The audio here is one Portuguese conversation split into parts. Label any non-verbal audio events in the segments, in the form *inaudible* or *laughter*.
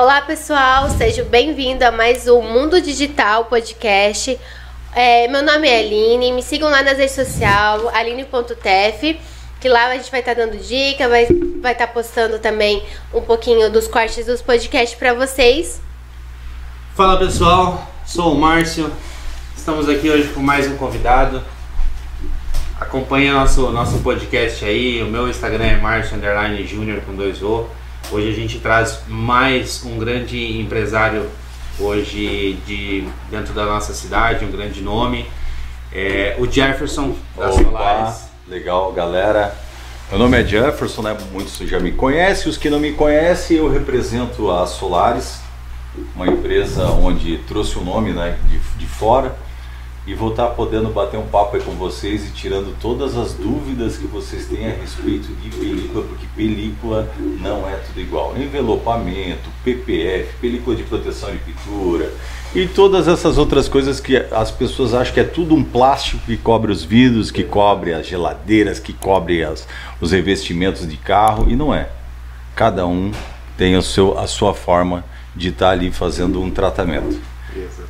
Olá, pessoal, sejam bem-vindos a mais um Mundo Digital Podcast. É, meu nome é Aline, me sigam lá nas redes sociais, aline.tef, que lá a gente vai estar tá dando dica, vai estar vai tá postando também um pouquinho dos cortes dos podcasts para vocês. Fala pessoal, sou o Márcio, estamos aqui hoje com mais um convidado. Acompanhe nosso, nosso podcast aí, o meu Instagram é Márcio Underline Júnior com dois O. Hoje a gente traz mais um grande empresário hoje de dentro da nossa cidade, um grande nome, é, o Jefferson Opa, Solares. Legal, galera. Meu nome é Jefferson, né? Muitos já me conhecem. Os que não me conhecem, eu represento a Solares, uma empresa onde trouxe o nome né, de, de fora e vou estar podendo bater um papo aí com vocês e tirando todas as dúvidas que vocês têm a respeito de película, porque película não é tudo igual. Envelopamento, PPF, película de proteção de pintura e todas essas outras coisas que as pessoas acham que é tudo um plástico que cobre os vidros, que cobre as geladeiras, que cobre as, os revestimentos de carro e não é. Cada um tem o seu, a sua forma de estar ali fazendo um tratamento.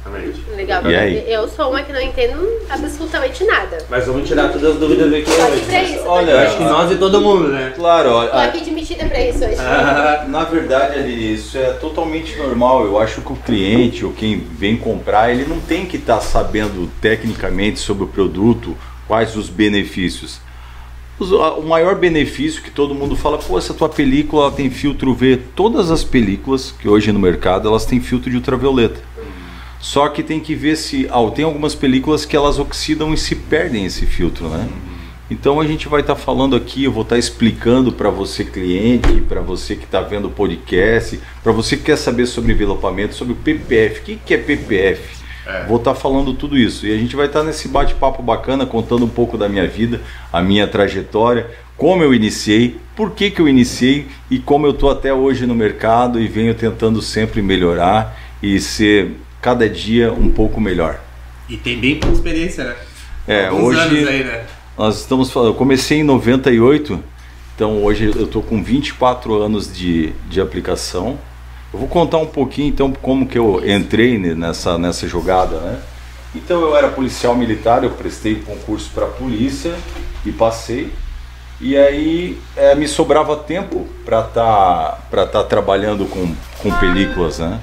Exatamente. Legal, e aí? eu sou uma que não entendo absolutamente nada. Mas vamos tirar todas as dúvidas aqui hoje. Pra isso, olha, acho que nós e todo mundo, né? Claro, olha. Tô aqui de metida pra isso hoje. Ah, *laughs* na verdade, ali, isso é totalmente normal. Eu acho que o cliente ou quem vem comprar, ele não tem que estar tá sabendo tecnicamente sobre o produto, quais os benefícios. O maior benefício que todo mundo fala, pô, essa tua película tem filtro V. Todas as películas que hoje no mercado elas têm filtro de ultravioleta. Só que tem que ver se. Ah, tem algumas películas que elas oxidam e se perdem esse filtro, né? Então a gente vai estar tá falando aqui, eu vou estar tá explicando para você cliente, para você que está vendo o podcast, para você que quer saber sobre envelopamento, sobre o PPF. O que, que é PPF? É. Vou estar tá falando tudo isso. E a gente vai estar tá nesse bate-papo bacana, contando um pouco da minha vida, a minha trajetória, como eu iniciei, por que, que eu iniciei e como eu estou até hoje no mercado e venho tentando sempre melhorar e ser cada dia um pouco melhor. E tem bem pouca experiência, né? É, Alguns hoje aí, né? nós estamos falando, eu comecei em 98, então hoje eu estou com 24 anos de, de aplicação. Eu vou contar um pouquinho então como que eu entrei nessa, nessa jogada, né? Então eu era policial militar, eu prestei concurso para polícia e passei. E aí é, me sobrava tempo para estar tá, tá trabalhando com, com películas, né?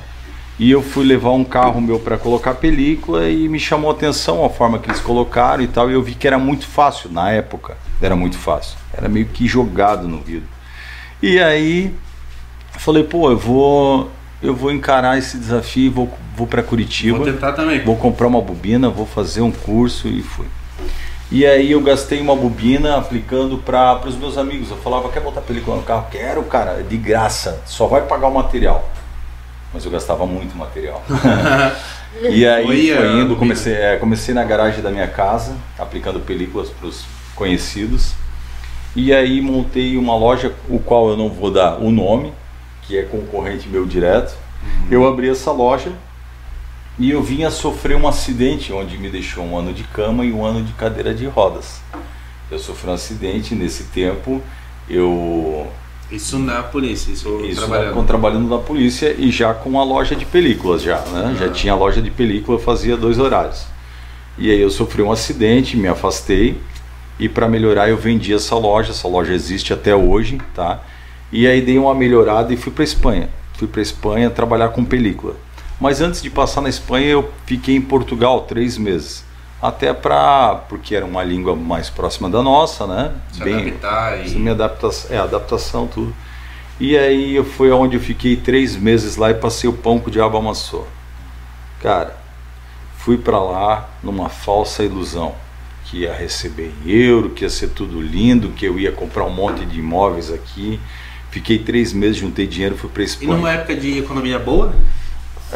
E eu fui levar um carro meu para colocar película e me chamou a atenção a forma que eles colocaram e tal. E eu vi que era muito fácil na época. Era muito fácil. Era meio que jogado no vidro. E aí falei, pô, eu vou eu vou encarar esse desafio, vou vou para Curitiba. Vou tentar também. Vou comprar uma bobina, vou fazer um curso e fui. E aí eu gastei uma bobina aplicando para os meus amigos. Eu falava, quer botar película no carro? Quero, cara, de graça. Só vai pagar o material mas eu gastava muito material. *laughs* e aí foi indo, comecei, é, comecei na garagem da minha casa, aplicando películas para os conhecidos. E aí montei uma loja, o qual eu não vou dar o nome, que é concorrente meu direto. Uhum. Eu abri essa loja e eu vinha sofrer um acidente onde me deixou um ano de cama e um ano de cadeira de rodas. Eu sofri um acidente nesse tempo, eu isso na polícia, isso, isso trabalhando. Na, trabalhando na polícia e já com a loja de películas já, né? Ah. Já tinha a loja de película, fazia dois horários. E aí eu sofri um acidente, me afastei e para melhorar eu vendi essa loja, essa loja existe até hoje, tá? E aí dei uma melhorada e fui para Espanha. Fui para Espanha trabalhar com película. Mas antes de passar na Espanha eu fiquei em Portugal três meses até para porque era uma língua mais próxima da nossa, né? Se Bem, adaptar e... me adaptação, é adaptação tudo. E aí eu fui aonde eu fiquei três meses lá e passei o pão que o diabo amassou. Cara, fui para lá numa falsa ilusão que ia receber em euro, que ia ser tudo lindo, que eu ia comprar um monte de imóveis aqui. Fiquei três meses, juntei dinheiro, fui para Espanha. E numa época de economia boa?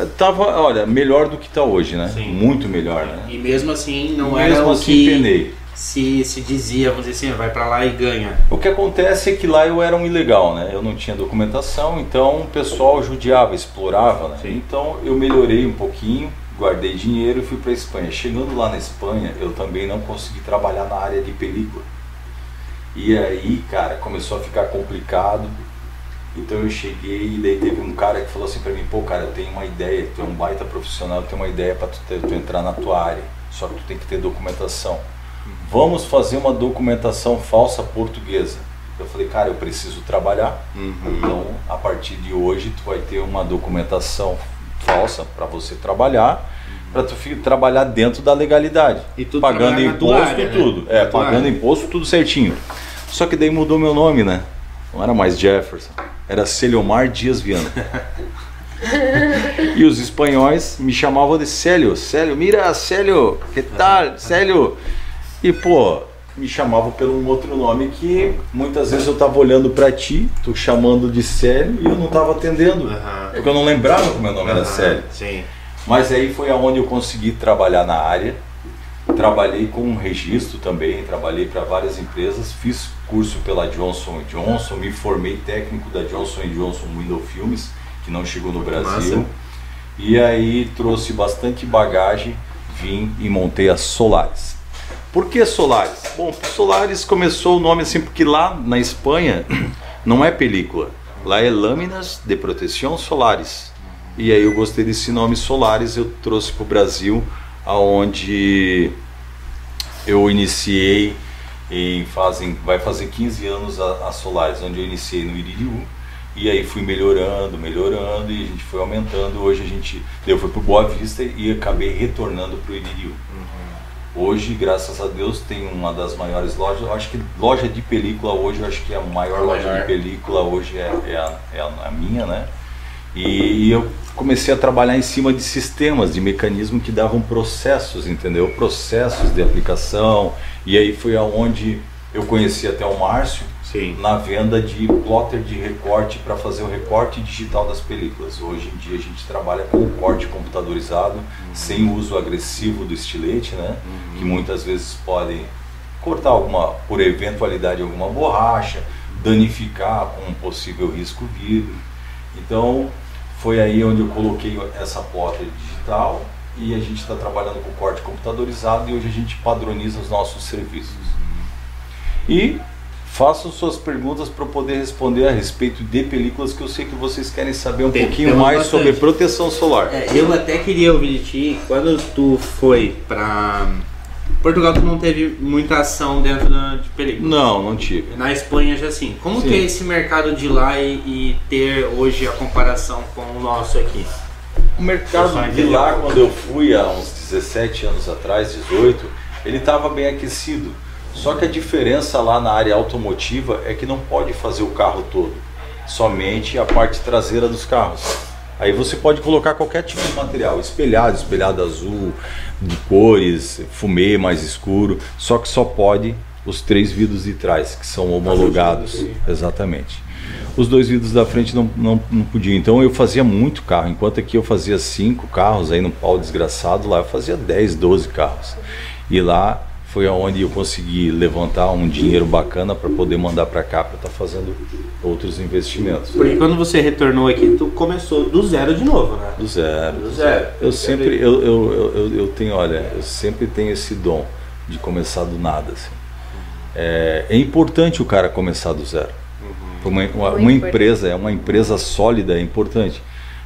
Tava, olha, melhor do que está hoje, né? Sim. Muito melhor, né? E mesmo assim não mesmo era assim, o que penei. se, se dizia, vamos dizer assim, vai para lá e ganha. O que acontece é que lá eu era um ilegal, né? Eu não tinha documentação, então o pessoal judiava, explorava, né? Sim. Então eu melhorei um pouquinho, guardei dinheiro e fui para Espanha. Chegando lá na Espanha, eu também não consegui trabalhar na área de película. E aí, cara, começou a ficar complicado Então eu cheguei e daí teve um cara que falou assim para mim, pô cara, eu tenho uma ideia, tu é um baita profissional, eu tenho uma ideia para tu, tu entrar na tua área, só que tu tem que ter documentação. Vamos fazer uma documentação falsa portuguesa. Eu falei, cara, eu preciso trabalhar. Então, a partir de hoje, tu vai ter uma documentação falsa para você trabalhar, para tu trabalhar dentro da legalidade, E tudo pagando imposto área, né? tudo, é, Na tua pagando imposto tudo certinho. Só que daí mudou meu nome, né? Não era mais Jefferson, era Celiomar Dias Viana. e os espanhóis me chamavam de Célio, Célio, mira, Célio, que tal, Célio? E pô, me chamavam pelo um outro nome que muitas vezes eu tava olhando para ti, tu chamando de Célio e eu não tava atendendo, porque eu não lembrava que o meu nome era Célio. Sim. Mas aí foi aonde eu consegui trabalhar na área. Trabalhei com um registro também, trabalhei para várias empresas, fiz curso pela Johnson Johnson, me formei técnico da Johnson Johnson Window Filmes, que não chegou no Brasil. Massa. E aí trouxe bastante bagagem, vim e montei a Solaris. Por que Solaris? Bom, Solaris começou o nome assim porque lá na Espanha *clears throat* não é película, lá é Lâminas de Proteção Solares. E aí eu gostei desse nome Solaris, eu trouxe para o Brasil, aonde eu iniciei em fazem vai fazer 15 anos a, a Solaris, onde eu iniciei no Iririú. E aí fui melhorando, melhorando e a gente foi aumentando. Hoje a gente eu fui para Boa Vista e acabei retornando para o Iririú. Hoje, graças a Deus, tem uma das maiores lojas. Eu acho que loja de película hoje, eu acho que a maior A loja maior. de película hoje é, é, a, é a- minha, né? E, eu comecei a trabalhar em cima de sistemas, de mecanismos que davam processos, entendeu? Processos de aplicação. E aí foi aonde eu conheci até o Márcio Sim. na venda de plotter de recorte para fazer o recorte digital das películas. Hoje em dia a gente trabalha com o corte computadorizado, sem o uso agressivo do estilete, né? Que muitas vezes podem cortar alguma, por eventualidade, alguma borracha, danificar com um possível risco vidro. Então foi aí onde eu coloquei essa plotter digital e a gente está trabalhando com corte computadorizado e hoje a gente padroniza os nossos serviços. E façam suas perguntas para eu poder responder a respeito de películas que eu sei que vocês querem saber um Tem- pouquinho mais bastante. sobre proteção solar. É, eu até queria ouvir de ti, quando tu foi pra Portugal, tu não teve muita ação dentro da, de película. Não, não tive. Na Espanha já sim. Como Sim. que é esse mercado de lá e, e ter hoje a comparação com o nosso aqui? O mercado de lá, quando eu fui há uns 17 anos atrás, 18, ele estava bem aquecido. Só que a diferença lá na área automotiva é que não pode fazer o carro todo, somente a parte traseira dos carros. Aí você pode colocar qualquer tipo de material, espelhado, espelhado azul, de cores, fumê mais escuro, só que só pode os três vidros de trás, que são homologados. Exatamente. Os dois vidros da frente não, não, não podiam. Então eu fazia muito carro. Enquanto aqui eu fazia cinco carros aí no pau desgraçado, lá eu fazia 10, 12 carros. E lá foi aonde eu consegui levantar um dinheiro bacana para poder mandar para cá para estar fazendo outros investimentos. Porque quando você retornou aqui, tu começou do zero de novo, né? Do zero. Do zero. Eu sempre, eu, eu, eu, eu- tenho, olha, eu sempre tenho esse dom de começar do nada. Assim. É, é importante o cara começar do zero. Uma, uma, uma importante. empresa, é uma empresa sólida, é importante.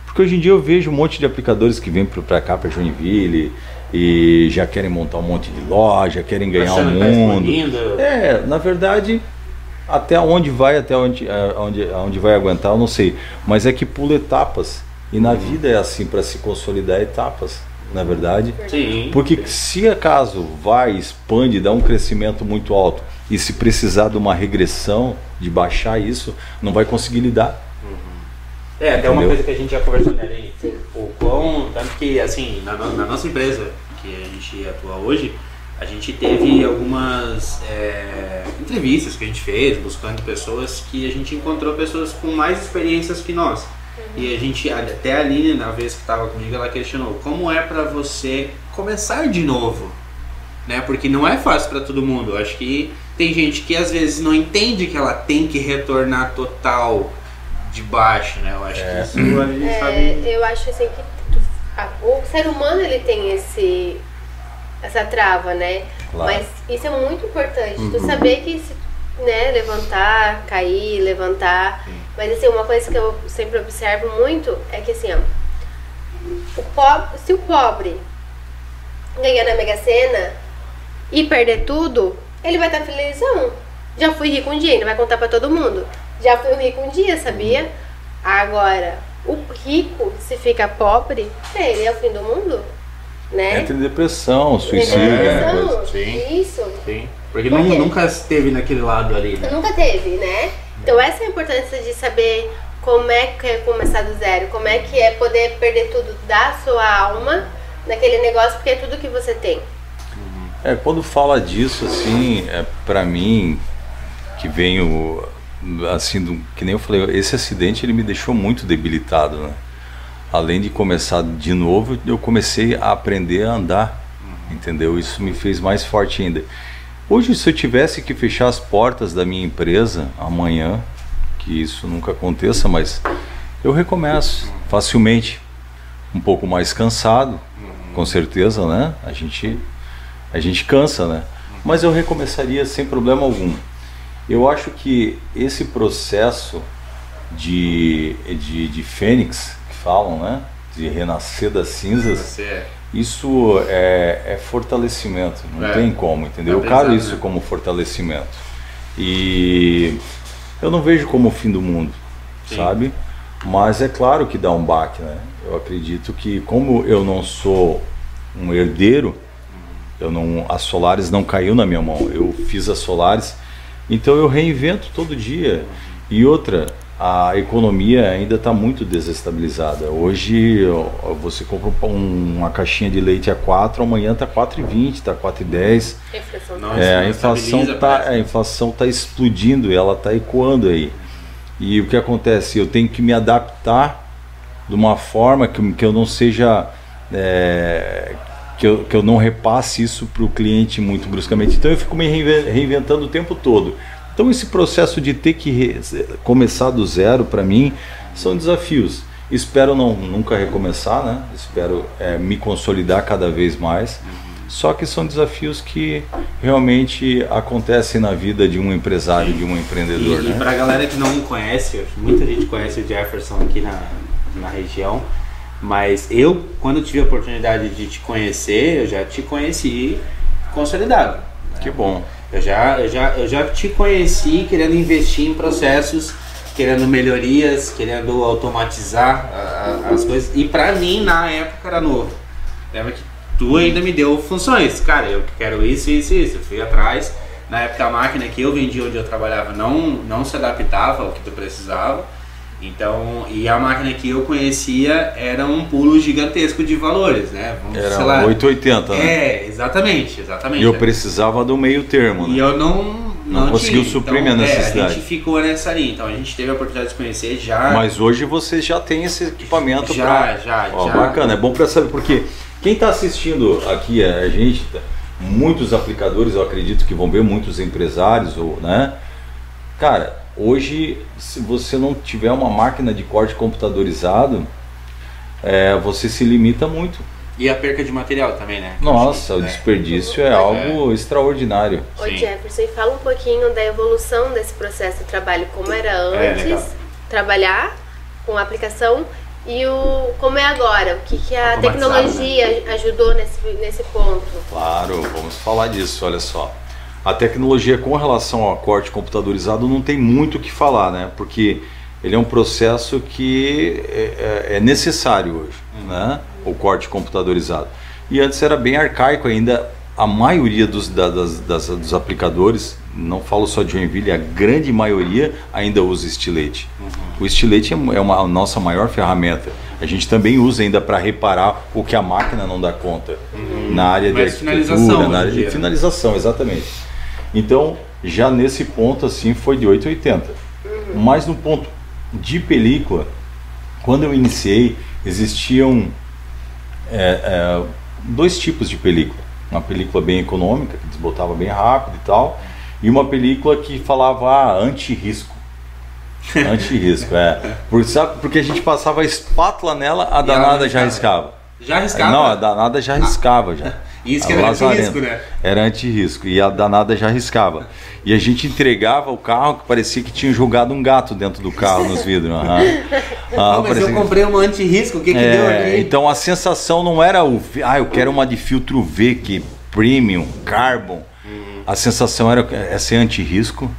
Porque hoje em dia eu vejo um monte de aplicadores que vêm para cá, para Joinville, e já querem montar um monte de loja, querem ganhar o tá mundo. explodindo. É, na verdade, até onde vai, até onde, eh, onde, onde vai aguentar, eu não sei. Mas é que pula etapas. E na vida é assim, para se consolidar etapas, na verdade. Sim. Porque se acaso vai, expande, dá um crescimento muito alto, e se precisar de uma regressão, de baixar isso, não vai conseguir lidar. É, até uma Entendeu? coisa que a gente já conversou, né? O quão, tanto que, assim, na, na nossa empresa, que a gente atua hoje, a gente teve algumas é, entrevistas que a gente fez, buscando pessoas que a gente encontrou pessoas com mais experiências que nós. E a gente, até a Aline, na vez que estava comigo, ela questionou como é para você começar de novo, né? Porque não é fácil para todo mundo. Eu acho que tem gente que às vezes não entende que ela tem que retornar total de baixo, né? Eu acho que isso a gente É, sabe. eu acho assim que a- o ser humano ele tem esse essa trava, né? Claro. Mas isso é muito importante. Tu Uhum. saber que se né, levantar, cair, levantar. Mas assim, uma coisa que eu sempre observo muito é que assim, ó, o pobre, se o pobre ganhar na Mega Sena e perder tudo, ele vai estar felizão. Já fui rico um dia, ele vai contar pra todo mundo. Já fui rico um dia, sabia? Agora, o rico, se fica pobre, ele é o fim do mundo, né? Entra em depressão, suicídio. Depressão, né. É, sim. Isso. Sim. Porque Por não- nunca esteve naquele lado ali, né? Nunca teve, né? Então essa é a importância de saber como é que é começar do zero, como é que é poder perder tudo da sua alma naquele negócio, porque é tudo que você tem. É, quando fala disso, assim, é, para mim, que venho, assim, que nem eu falei, esse acidente ele me deixou muito debilitado, né? Além de começar de novo, eu comecei a aprender a andar, entendeu? Isso me fez mais forte ainda. Hoje, se eu tivesse que fechar as portas da minha empresa amanhã, que isso nunca aconteça, mas eu recomeço facilmente, um pouco mais cansado, com certeza, né? A gente a gente cansa, né? Mas eu recomeçaria sem problema algum. Eu acho que esse processo de, de, de fênix, que falam, né? De renascer das cinzas, Você é. isso é, é fortalecimento, não É. tem como, entendeu? Eu Aprendizado, caro isso como fortalecimento. E eu não vejo como o fim do mundo, Sim. sabe? Mas é claro que dá um baque, né? Eu acredito que como eu não sou um herdeiro, eu não, a Solares não caiu na minha mão. Eu fiz a Solares, então eu reinvento todo dia. E outra, a economia ainda está muito desestabilizada. Hoje você compra um- uma caixinha de leite a 4, amanhã está 4,20, está 4,10. A inflação Não, tá- isso É, a inflação tá, parece. a inflação tá explodindo, ela tá ecoando aí. E o que acontece? Eu tenho que me adaptar de uma forma que, que eu não seja é, que, eu, que eu não repasse isso para o cliente muito bruscamente. Então eu fico me reinve- reinventando o tempo todo. Então esse processo de ter que começar do zero para mim são desafios. Espero não nunca recomeçar, né? Espero é, me consolidar cada vez mais. Só que são desafios que realmente acontecem na vida de um empresário, de um empreendedor. E, e né? pra galera que não conhece, muita gente conhece o Jefferson aqui na, na região, mas eu, quando tive a oportunidade de te conhecer, eu já te conheci consolidado. Que bom. Eu já, eu, já, eu já te conheci querendo investir em processos, querendo melhorias, querendo automatizar a- a- as coisas. E pra mim, na época, era novo. Lembra que tu ainda me deu funções. Cara, eu quero isso, isso, isso. Eu fui atrás. Na época, a máquina que eu vendia onde eu trabalhava não, não se adaptava ao que tu precisava. Então, e a máquina que eu conhecia era um pulo gigantesco de valores, né? Vamos, sei Era lá. 880, né? É, exatamente, exatamente. E eu precisava do meio termo, E né? eu não. Não conseguiu tinha. suprir então, minha É, a necessidade. gente ficou nessa linha. Então a gente teve a oportunidade de conhecer já. Mas hoje você já tem esse equipamento Já, pra... já, Ó, já. Bacana, é bom para saber, porque quem está assistindo aqui a gente, tá- muitos aplicadores, eu acredito que vão ver, muitos empresários, ou, né? Cara, hoje, se você não tiver uma máquina de corte computadorizado, é, você se limita muito. E a perca de material também, né? Nossa, o É. desperdício é algo extraordinário. Ô Sim. Jefferson, e fala um pouquinho da evolução desse processo de trabalho, como era É, antes, trabalhar com a aplicação e o como é agora, o que, que a tecnologia ajudou nesse, nesse ponto. Claro, vamos falar disso, olha só. A tecnologia com relação ao corte computadorizado não tem muito o que falar, né? Porque ele é um processo que é, é- é necessário hoje, né? O corte computadorizado. E antes era bem arcaico ainda. A maioria dos, da- das- das- dos aplicadores, não falo só de Joinville, a grande maioria ainda usa estilete. O estilete é é uma, a nossa maior ferramenta. A gente também usa ainda para reparar o que a máquina não dá conta. Na área de finalização arquitetura, na área de né? finalização, exatamente. Então, já nesse ponto assim foi de 880. Mas no ponto de película, quando eu iniciei, existiam é, é, dois tipos de película. Uma película bem econômica, que desbotava bem rápido e tal, e uma película que falava ah, anti-risco. *laughs* Anti-risco, é. Por, sabe, porque a gente passava a espátula nela, a danada já riscava. riscava. Já arriscava? Não, a danada já riscava já. Isso que era anti-risco, né? Era anti-risco. E a danada já riscava. E a gente entregava o carro que parecia que tinha jogado um gato dentro do carro nos vidros. Uhum. *laughs* Ah, mas eu comprei uma anti-risco, o que, que é, deu aqui? Então a sensação não era o. Ah, eu quero uma de filtro V, que premium, carbon. Uhum. A sensação era é ser anti-risco.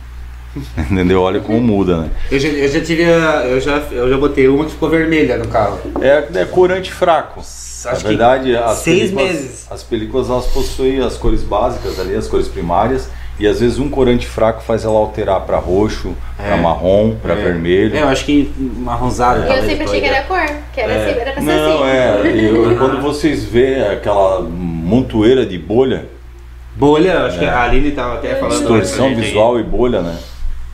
*laughs* Entendeu? Olha como muda, né? Eu já, eu já tive. Eu já, eu já botei uma que ficou vermelha no carro. É, é corante fraco. Acho Na verdade, as seis meses. As películas elas possuem as cores básicas ali, as cores primárias. E às vezes um corante fraco faz ela alterar para roxo, é. para marrom, para é. vermelho. É, eu acho que marronzado. E eu sempre achei que era cor, que era, é. era pra ser Não, assim. é. Eu, *laughs* quando vocês vê aquela montoeira de bolha. Bolha, acho que é. a Aline estava até falando. Distorção visual e bolha, né?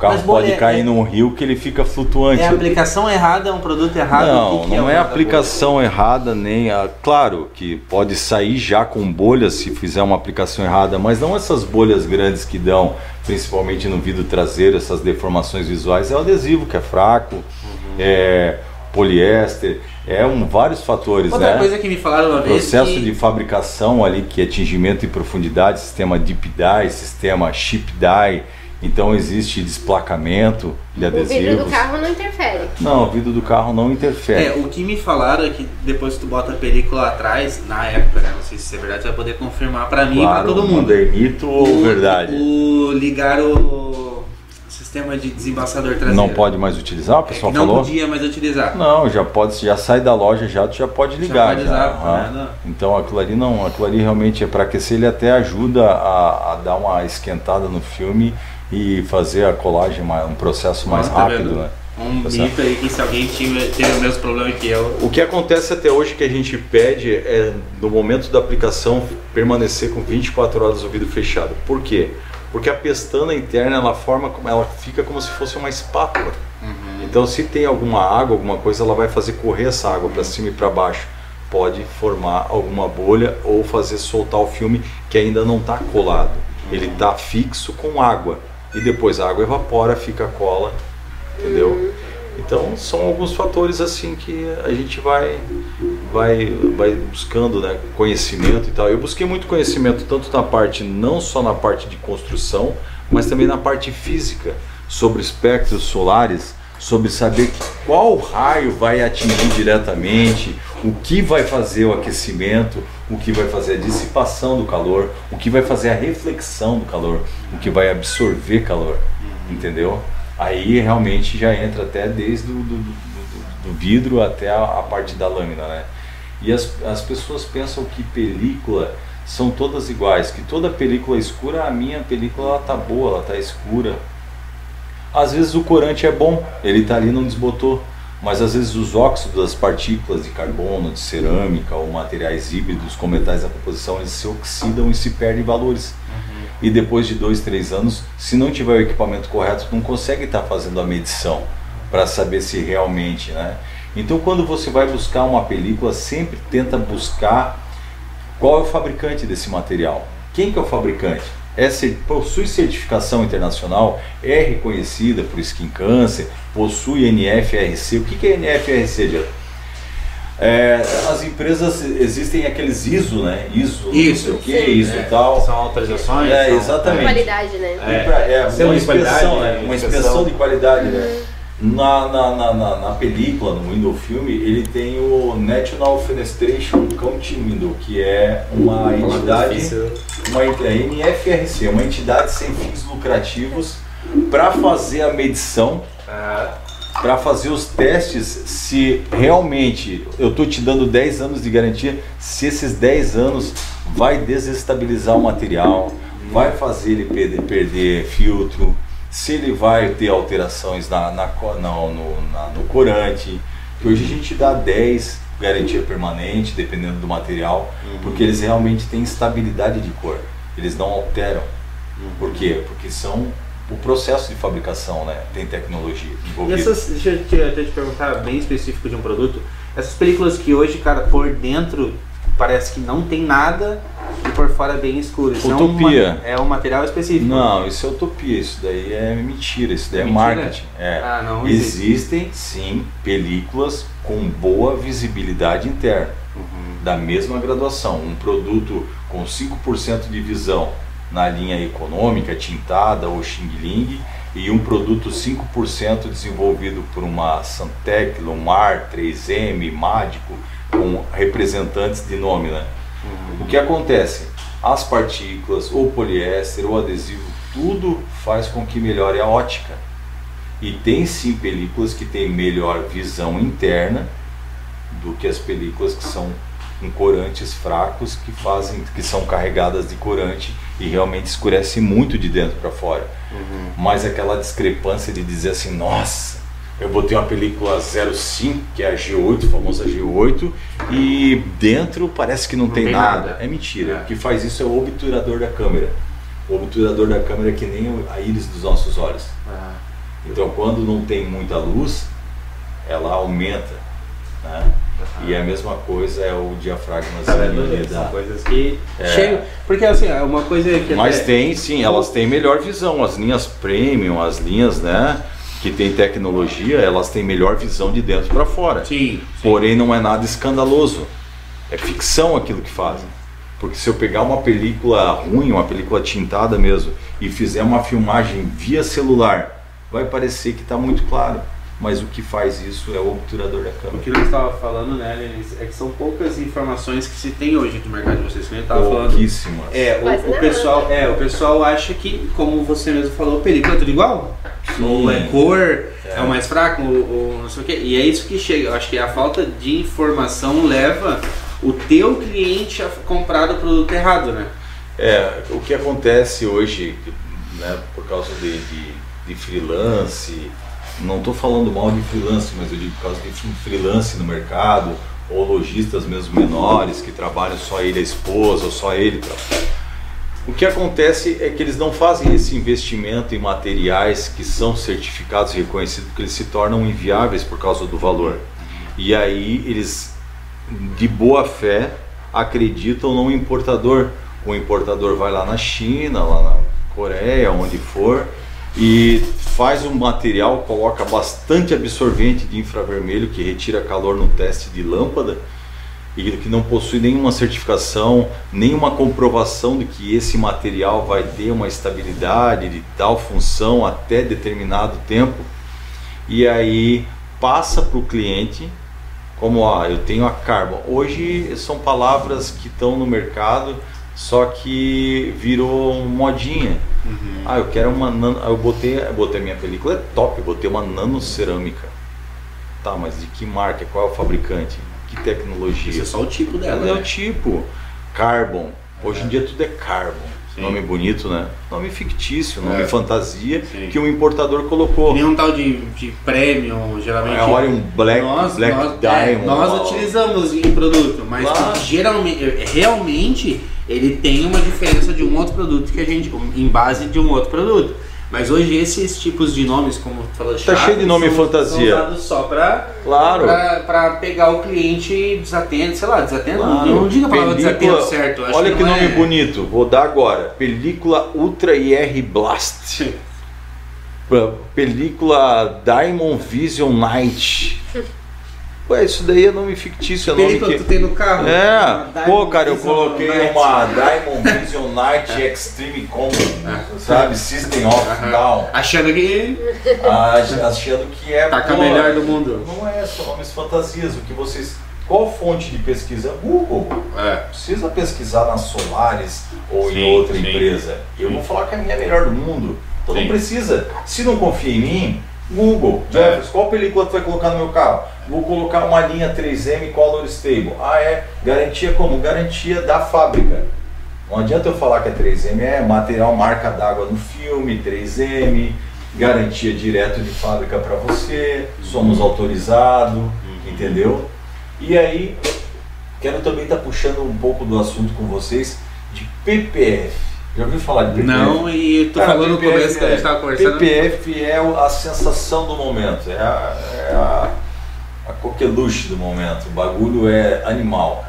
Carro Mas, pode é, cair é, num rio que ele fica flutuante. É a aplicação errada, é um produto errado? Não, que que não é, é a aplicação errada, nem a. Claro que pode sair já com bolhas se fizer uma aplicação errada, mas não essas bolhas grandes que dão, principalmente no vidro traseiro, essas deformações visuais. É o adesivo que é fraco, uhum. é poliéster, é um, vários fatores, Outra né? coisa que me falaram uma vez Processo que... de fabricação ali, que é atingimento e profundidade, sistema deep dye, sistema chip dye, então existe desplacamento de adesivos. O vidro do carro não interfere. Não, o vidro do carro não interfere. É, o que me falaram é que depois que tu bota a película atrás, na época, né, não sei se é verdade, você vai poder confirmar para mim claro, e para todo mundo. Modernito ou verdade? O ligar o sistema de desembaçador traseiro. Não pode mais utilizar, o pessoal é não falou? Não podia mais utilizar. Não, já pode, já sai da loja já, tu já pode ligar. Já pode usar, né? Então aquilo ali não, aquilo ali realmente é para aquecer, ele até ajuda a, a dar uma esquentada no filme e fazer a colagem um processo mais tá rápido, né? Um tá mito aí que se alguém tiver, teve o mesmo problema que eu. O que acontece até hoje que a gente pede é no momento da aplicação permanecer com 24 horas o vidro fechado. Por quê? Porque a pestana interna ela forma, ela fica como se fosse uma espátula. Uhum. Então se tem alguma água, alguma coisa, ela vai fazer correr essa água para cima e para baixo. Pode formar alguma bolha ou fazer soltar o filme que ainda não está colado. Uhum. Ele está fixo com água e depois a água evapora, fica a cola, entendeu? Então são alguns fatores assim que a gente vai vai vai buscando, né, conhecimento e tal. Eu busquei muito conhecimento tanto na parte não só na parte de construção, mas também na parte física sobre espectros solares, sobre saber qual raio vai atingir diretamente, o que vai fazer o aquecimento, o que vai fazer a dissipação do calor, o que vai fazer a reflexão do calor, o que vai absorver calor, uhum. entendeu? Aí realmente já entra até desde do, do, do, do vidro até a, a, parte da lâmina, né? E as, as pessoas pensam que película são todas iguais, que toda película escura, a minha película ela tá boa, ela tá escura. Às vezes o corante é bom, ele tá ali não desbotou mas às vezes os óxidos das partículas de carbono, de cerâmica ou materiais híbridos com metais da composição, eles se oxidam e se perdem valores. Uhum. E depois de dois, três anos, se não tiver o equipamento correto, não consegue estar fazendo a medição para saber se realmente, né? Então quando você vai buscar uma película, sempre tenta buscar qual é o fabricante desse material. Quem que é o fabricante? É, possui certificação internacional, é reconhecida por Skin Cancer, possui NFRC. O que, que é NFRC, Diego? É, as empresas existem aqueles ISO, né? ISO, isso, o que, é, ISO e tal. São autorizações. É, exatamente. Qualidade, né? É, é uma inspeção, né? Uma inspeção de qualidade, né? uhum. né? Na, na, na, na, película, no window filme, ele tem o National Fenestration Counting Window, que é uma entidade, uma é NFRC, uma entidade sem fins lucrativos para fazer a medição, para fazer os testes se realmente eu estou te dando 10 anos de garantia, se esses 10 anos vai desestabilizar o material, vai fazer ele perder, perder filtro, se ele vai ter alterações na, na, no, no, na, no corante, que hoje a gente dá 10 garantia permanente, dependendo do material, uhum. porque eles realmente têm estabilidade de cor, eles não alteram. Uhum. Por quê? Porque são o processo de fabricação, né? Tem tecnologia envolvida. E essas, deixa eu te, até te perguntar, bem específico de um produto, essas películas que hoje, cara, por dentro parece que não tem nada e por fora é bem escuro. Isso utopia. É um, é um material específico. Não, isso é utopia, isso daí é mentira, isso daí é, é marketing. É. Ah, não Existem sim películas com boa visibilidade interna. Uhum. Da mesma graduação, um produto com 5% de visão na linha econômica, tintada ou Xing Ling, e um produto 5% desenvolvido por uma Santec, Lumar, 3M, Mádico, com representantes de nome. Né? Uhum. O que acontece? As partículas, ou poliéster, ou adesivo, tudo faz com que melhore a ótica. E tem sim películas que têm melhor visão interna do que as películas que são com corantes fracos que fazem que são carregadas de corante e realmente escurece muito de dentro para fora. Uhum. Mas aquela discrepância de dizer assim, nossa, eu botei uma película 05, que é a G8, a famosa G8, e dentro parece que não, não tem, tem nada. nada. É mentira. É. O que faz isso é o obturador da câmera. O obturador da câmera é que nem a íris dos nossos olhos. Ah. Então quando não tem muita luz, ela aumenta. Né? E a mesma coisa é o diafragma é São coisas que é. chegam. Porque assim, é uma coisa que. Mas até... tem sim, elas têm melhor visão. As linhas premium, as linhas, né? Que tem tecnologia, elas têm melhor visão de dentro para fora. Sim, sim, Porém, não é nada escandaloso. É ficção aquilo que fazem. Porque se eu pegar uma película ruim, uma película tintada mesmo, e fizer uma filmagem via celular, vai parecer que está muito claro mas o que faz isso é o obturador da câmera. O que eu estava falando, né, é que são poucas informações que se tem hoje no mercado de vocês, que estava falando. Pouquíssimas. É, o, o pessoal, é, o pessoal acha que, como você mesmo falou, película é tudo igual. Sim. Ou é cor, é. é, o mais fraco, ou, ou não sei o quê. E é isso que chega. Eu acho que a falta de informação leva o teu cliente a comprar o produto errado, né? É, o que acontece hoje, né, por causa de, de, de freelance, não estou falando mal de freelance, mas eu digo por causa de freelance no mercado, ou lojistas mesmo menores que trabalham só ele a esposa, ou só ele. O que acontece é que eles não fazem esse investimento em materiais que são certificados e reconhecidos, porque eles se tornam inviáveis por causa do valor. E aí eles, de boa fé, acreditam no importador. O importador vai lá na China, lá na Coreia, onde for, e faz um material, coloca bastante absorvente de infravermelho que retira calor no teste de lâmpada e que não possui nenhuma certificação, nenhuma comprovação de que esse material vai ter uma estabilidade de tal função até determinado tempo. E aí passa para o cliente como ó, eu tenho a Carbon. Hoje são palavras que estão no mercado, só que virou modinha. Uhum. Ah, eu quero uma nano. Eu botei, eu botei a minha película, é top, eu botei uma nano cerâmica. Tá, mas de que marca? Qual é o fabricante? Que tecnologia? Isso é só o tipo dela. É né? o tipo. Carbon. Hoje em dia tudo é carbon. Sim. Nome bonito, né? Nome fictício, nome é. fantasia Sim. que o importador colocou. Tem um tal de, de prêmio, geralmente. É, olha, um Black, nós, Black nós, Diamond. É, nós utilizamos em produto, mas claro. geralmente, realmente ele tem uma diferença de um outro produto que a gente, em base de um outro produto. Mas hoje esses tipos de nomes, como tu falou, tá cheio de nome são, fantasia. São usados só para claro. para pegar o cliente desatento, sei lá, desatento. Claro. Não, não diga a palavra desatento certo. olha que, que nome é... bonito. Vou dar agora. Película Ultra IR Blast. *laughs* Película Diamond Vision Night. *laughs* Ué, isso daí é nome fictício, é nome que... tu tem no carro? É. Pô, cara, eu coloquei Night. uma Diamond Vision Night Extreme Combo, sabe? System of Down. Achando que... achando que é... Tá com a melhor do mundo. Não é, são nomes fantasias. O que vocês... Qual fonte de pesquisa? Google. É. Precisa pesquisar nas Solares ou sim, em outra sim, empresa. Eu sim. vou falar que a minha é a melhor do mundo. Então não precisa. Se não confia em mim, Google. Jefferson, qual película tu vai colocar no meu carro? Vou colocar uma linha 3M Color Stable. Ah, é? Garantia como? Garantia da fábrica. Não adianta eu falar que é 3M, é material marca d'água no filme, 3M, garantia direto de fábrica para você, somos autorizados, uhum. entendeu? E aí, quero também estar tá puxando um pouco do assunto com vocês de PPF. Já ouviu falar de PPF? Não, e tu Cara, falou no começo que a gente estava é, conversando. PPF é a sensação do momento, é a, é a a coqueluche do momento. O bagulho é animal.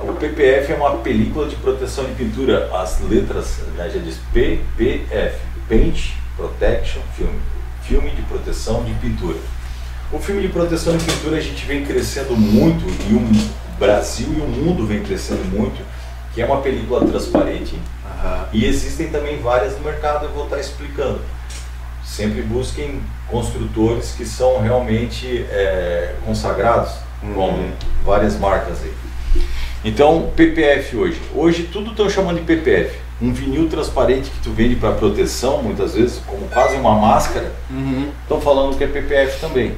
O PPF é uma película de proteção de pintura. As letras né, já diz PPF, Paint Protection Film, filme de proteção de pintura. O filme de proteção de pintura a gente vem crescendo muito e o Brasil e o mundo vem crescendo muito que é uma película transparente. Aham. E existem também várias no mercado, eu vou estar explicando. Sempre busquem construtores que são realmente é, consagrados, Uhum. como várias marcas aí. Então, PPF hoje. Hoje tudo estão chamando de PPF. Um vinil transparente que tu vende para proteção, muitas vezes, como quase uma máscara, Uhum. estão falando que é PPF também.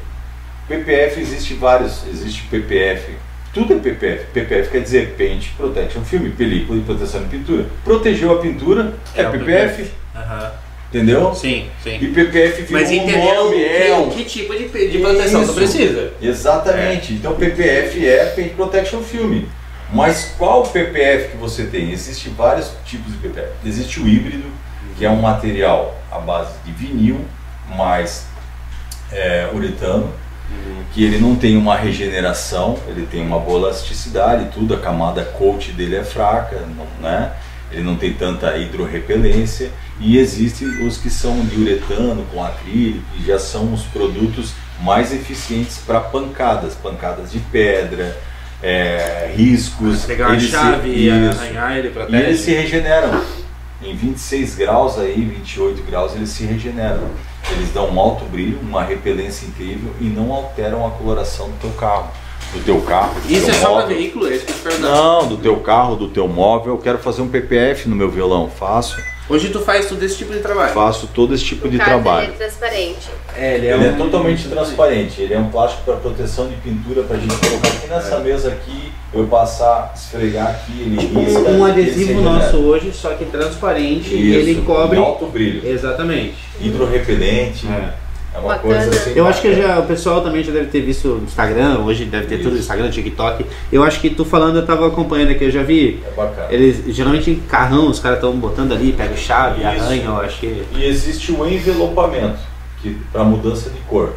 PPF existe vários, existe PPF. Tudo é PPF. PPF quer dizer Paint Protection Film, película de proteção de pintura. Protegeu a pintura, é, o PPF, Aham. entendeu? Sim, sim. E PPF virou Mas um entenderam nome, é um- que, que tipo de, de proteção Isso. tu precisa. Exatamente. Então PPF é Paint Protection Film. Mas qual PPF que você tem? Existem vários tipos de PPF. Existe o híbrido, que é um material à base de vinil mais é, uretano, que ele não tem uma regeneração, ele tem uma boa elasticidade, tudo, a camada coat dele é fraca, não, né? ele não tem tanta hidrorrepelência. E existem os que são de uretano com acrílico, que já são os produtos mais eficientes para pancadas, pancadas de pedra, é, riscos. Pegar uma Eles se- chave e arranhar ele E protege. eles se regeneram. Em 26 graus aí, 28 graus, eles se regeneram. Eles dão um alto brilho, uma repelência incrível e não alteram a coloração do teu carro. Do teu carro. do Isso teu é só pra móvel. veículo, é isso que eu te. Não, do teu carro, do teu móvel. Eu quero fazer um PPF no meu violão. Faço. Hoje tu faz todo esse tipo de trabalho. Faço todo esse tipo No de caso, trabalho. ele é transparente. É, ele Ele é um- totalmente transparente, ele é um plástico para proteção de pintura para a gente colocar aqui nessa mesa aqui, eu passar, esfregar aqui, ele risca. Um ele se adesivo nosso hoje, só que transparente e Isso, ele cobre. alto brilho, Exatamente. hidrorrepelente, É. é uma Bacana. coisa assim. Eu acho que já, o pessoal também já deve ter visto no Instagram, hoje deve ter tudo no Isso. Instagram, TikTok. Eu acho que tu falando, eu tava acompanhando aqui, eu já vi. É bacana. Eles geralmente em carrão, os caras estão botando ali, pega chave, Isso. arranha, eu acho que. E existe o envelopamento, que para mudança de cor,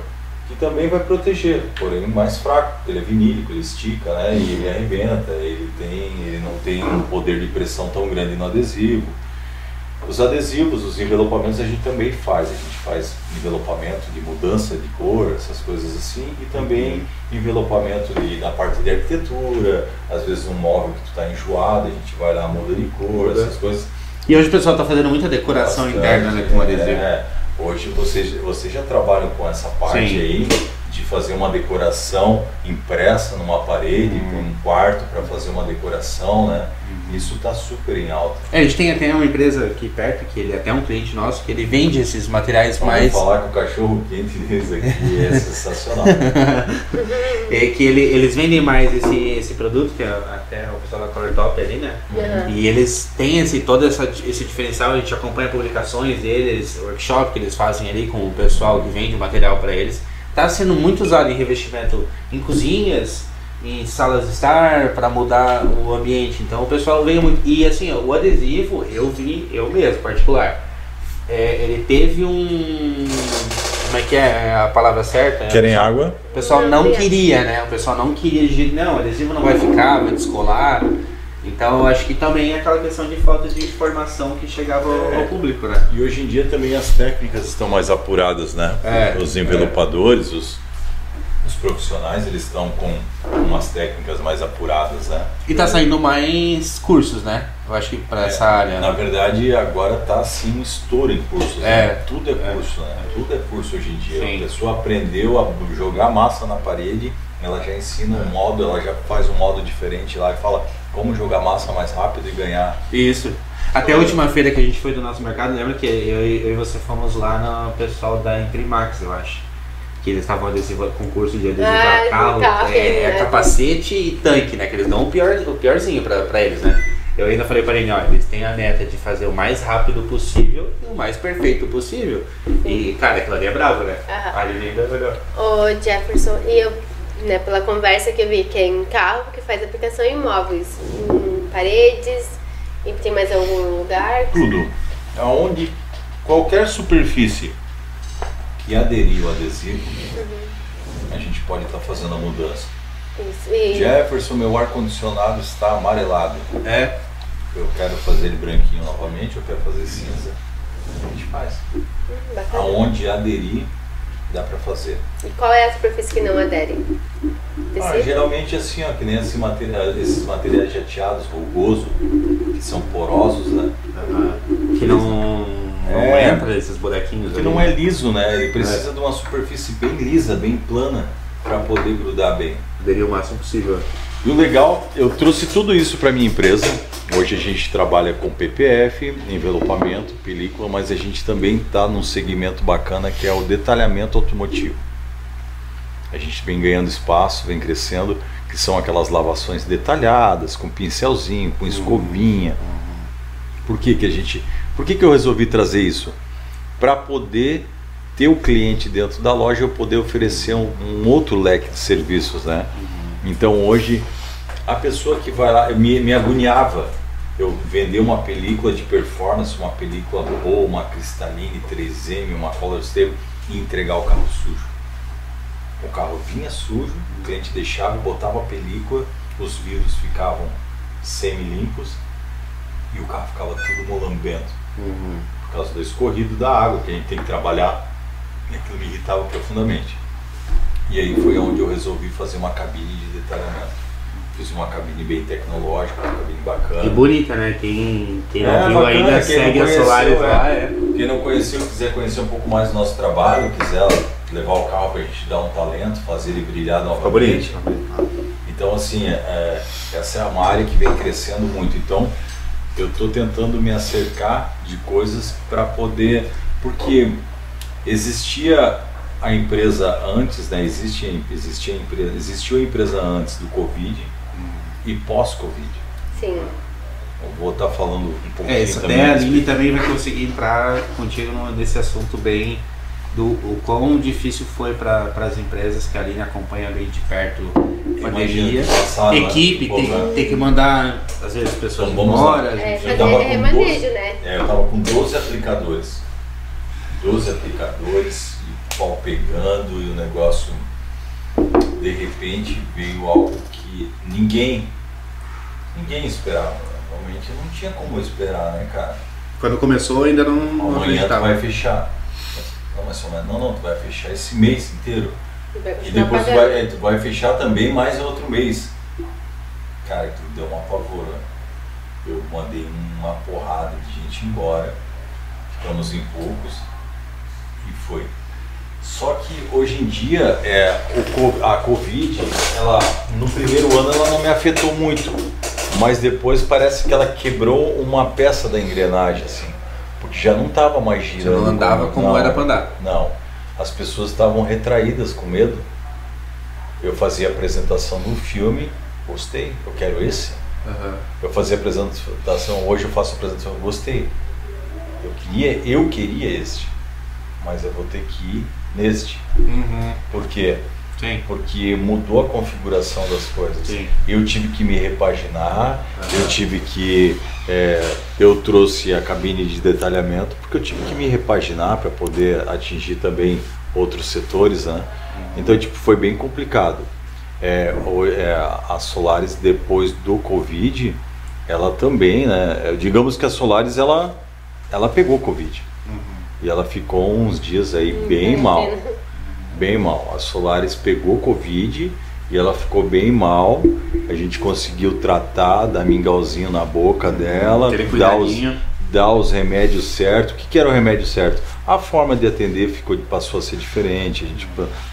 também vai proteger, porém mais fraco, porque ele é vinílico, ele estica, né? E ele arrebenta, ele tem, ele não tem um poder de pressão tão grande no adesivo. Os adesivos, os envelopamentos a gente também faz, a gente faz envelopamento de mudança de cor, essas coisas assim, e também envelopamento de, da parte de arquitetura, às vezes um móvel que tu está enjoado, a gente vai lá, muda de cor, essas coisas. E hoje o pessoal tá fazendo muita decoração Bastante, interna né, com adesivo. é. Hoje vocês, vocês já trabalham com essa parte Sim. aí de fazer uma decoração impressa numa parede, Uhum. com um quarto para fazer uma decoração, né? Isso está super em alta. É, a gente tem até uma empresa aqui perto, que ele é até um cliente nosso, que ele vende esses materiais Vamos mais. falar que o cachorro quente deles aqui *laughs* é sensacional. *laughs* É que ele- eles vendem mais esse, esse produto, que é até o pessoal da Color Top ali, né? Aham. E eles têm esse, todo essa, esse diferencial, a gente acompanha publicações deles, workshop que eles fazem ali com o pessoal que vende o material para eles. Está sendo muito usado em revestimento em cozinhas, em salas de estar, para mudar o ambiente. Então o pessoal veio muito. E assim, ó, o adesivo, eu vi, eu mesmo, particular. É, ele teve um. Como é que é a palavra certa? água? O pessoal Não, queria, né? O pessoal não queria de jeito, não, o adesivo não vai ficar, vai descolar. Então eu acho que também é aquela questão de falta de informação que chegava ao, ao público, né? E hoje em dia também as técnicas estão mais apuradas, né? É, os envelopadores, os, os profissionais, eles estão com umas técnicas mais apuradas, né? E tá saindo mais cursos, né? Eu acho que pra essa área. Na né? verdade, agora tá assim um estouro em cursos. É. né? Tudo é curso, né? Tudo é curso hoje em dia. Sim. A pessoa aprendeu a jogar massa na parede, ela já ensina um modo, ela já faz um modo diferente lá e fala como jogar massa mais rápido e ganhar. Isso. Até a última feira que a gente foi do nosso mercado, lembra que eu, e- eu e você fomos lá no pessoal da Imprimax, eu acho. Que eles estavam adesivo, concurso de adesivar Ah, de carro, carro, é, é. capacete e tanque, né? Que eles dão o, pior, o piorzinho pra, pra eles, né? Eu ainda falei pra ele, ó, eles têm a meta de fazer o mais rápido possível e o mais perfeito possível. E, cara, aquilo ali é bravo, né? Aham. Ali ainda é melhor. Ô Jefferson, e eu, né, pela conversa que eu vi, que é em carro, que faz aplicação em móveis, em paredes, e tem mais algum lugar? Tudo. Aonde qualquer superfície que aderir o adesivo, a gente pode estar fazendo a mudança. Isso. E, Jefferson, meu ar-condicionado está amarelado. É, Eu quero fazer ele branquinho novamente, eu quero fazer cinza. A gente faz. Hum, bacana. Aonde aderir, Dá para fazer. E qual é a superfície que não adere? Ah, geralmente assim, ó, que nem esse material- esses materiais jateados, rugoso, que são porosos, né? Aham. Que não, não É. entra esses buraquinhos Que ali. não é liso, né? Ele precisa de uma superfície bem lisa, bem plana, para poder grudar bem. Poderia o máximo possível. E o legal, eu trouxe tudo isso para minha empresa. Hoje a gente trabalha com PPF, envelopamento, película, mas a gente também está num segmento bacana que é o detalhamento automotivo. A gente vem ganhando espaço, vem crescendo, que são aquelas lavações detalhadas, com pincelzinho, com escovinha. Por que, que a gente. Por que, que eu resolvi trazer isso? Para poder ter o cliente dentro da loja eu poder oferecer um, um outro leque de serviços, né? Então hoje a pessoa que vai lá, eu me, me agoniava eu vender uma película de performance, uma película boa, uma Cristaline 3M, uma Color Stable e entregar o carro sujo. O carro vinha sujo, o cliente deixava e botava a película, os vidros ficavam semi-limpos e o carro ficava tudo molambento Uhum. por causa do escorrido da água que a gente tem que trabalhar. E aquilo me irritava profundamente. E aí foi onde eu resolvi fazer uma cabine de detalhamento. Fiz uma cabine bem tecnológica, uma cabine bacana. E bonita, né? Quem, quem não É, viu bacana, ainda, segue a Solaris é. lá. É. Quem não conheceu, quiser conhecer um pouco mais do nosso trabalho, quiser levar o carro para a gente dar um talento, fazer ele brilhar novamente. ficou bonito. Então, assim, é, essa é uma área que vem crescendo muito. Então, eu estou tentando me acercar de coisas para poder. Porque existia a empresa antes, né? Existia, existia a empresa, existiu a empresa antes do Covid e pós-Covid. Sim. Eu vou estar falando um pouquinho É, isso também. até a Aline também vai conseguir entrar contigo nesse assunto bem do o quão difícil foi para as empresas que a Aline acompanha bem de perto a pandemia. Passar, né? Equipe, Pô, tem, né? tem que mandar, às vezes, pessoas Então, embora. É, gente- fazer tava com remanejo, doze. né? É, eu tava com 12 aplicadores. 12 aplicadores, pau pegando e o negócio. De repente veio algo que ninguém, ninguém esperava. Realmente não tinha como esperar, né, cara? Quando começou ainda não, não Amanhã tu acreditava. vai fechar. Não, mas não, não, tu vai fechar esse mês inteiro. E E depois tu vai, é, tu vai fechar também mais outro mês. Cara, tu deu uma pavora. Eu mandei uma porrada de gente embora. Ficamos em poucos. E foi. Só que hoje em dia é, o a Covid, ela, no primeiro ano ela não me afetou muito. Mas depois parece que ela quebrou uma peça da engrenagem, assim. Porque já não estava mais Você girando. não andava como não. era pra andar. Não. As pessoas estavam retraídas com medo. Eu fazia apresentação no filme, gostei, eu quero esse. Aham. Eu fazia apresentação, hoje eu faço apresentação, gostei. Eu queria, eu queria este. Mas eu vou ter que ir neste. Uhum. Por quê? Sim. Porque mudou a configuração das coisas. Sim. Eu tive que me repaginar, eu tive que. é, eu trouxe a cabine de detalhamento, porque eu tive que me repaginar para poder atingir também outros setores, né? Então, tipo, foi bem complicado. É, é, a Solaris, depois do Covid, ela também, né? Digamos que a Solaris, ela, ela pegou Covid. E ela ficou uns dias aí bem mal bem mal. A Solaris pegou Covid e ela ficou bem mal. A gente conseguiu tratar, dar mingauzinho na boca dela, dar os, dar os remédios certos. O que, que era o remédio certo? A forma de atender ficou, passou a ser diferente, a gente,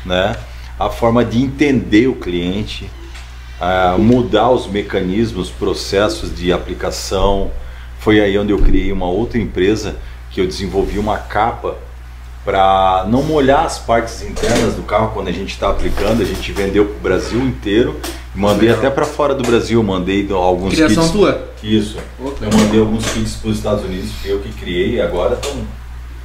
né? A forma de entender o cliente, a mudar os mecanismos, processos de aplicação. Foi aí onde eu criei uma outra empresa que eu desenvolvi uma capa para não molhar as partes internas do carro quando a gente está aplicando. A gente vendeu para o Brasil inteiro, mandei até para fora do Brasil, mandei alguns Criação kits. tua? Isso. Ô, Eu mandei alguns kits para os Estados Unidos, fui eu que criei, e agora tão,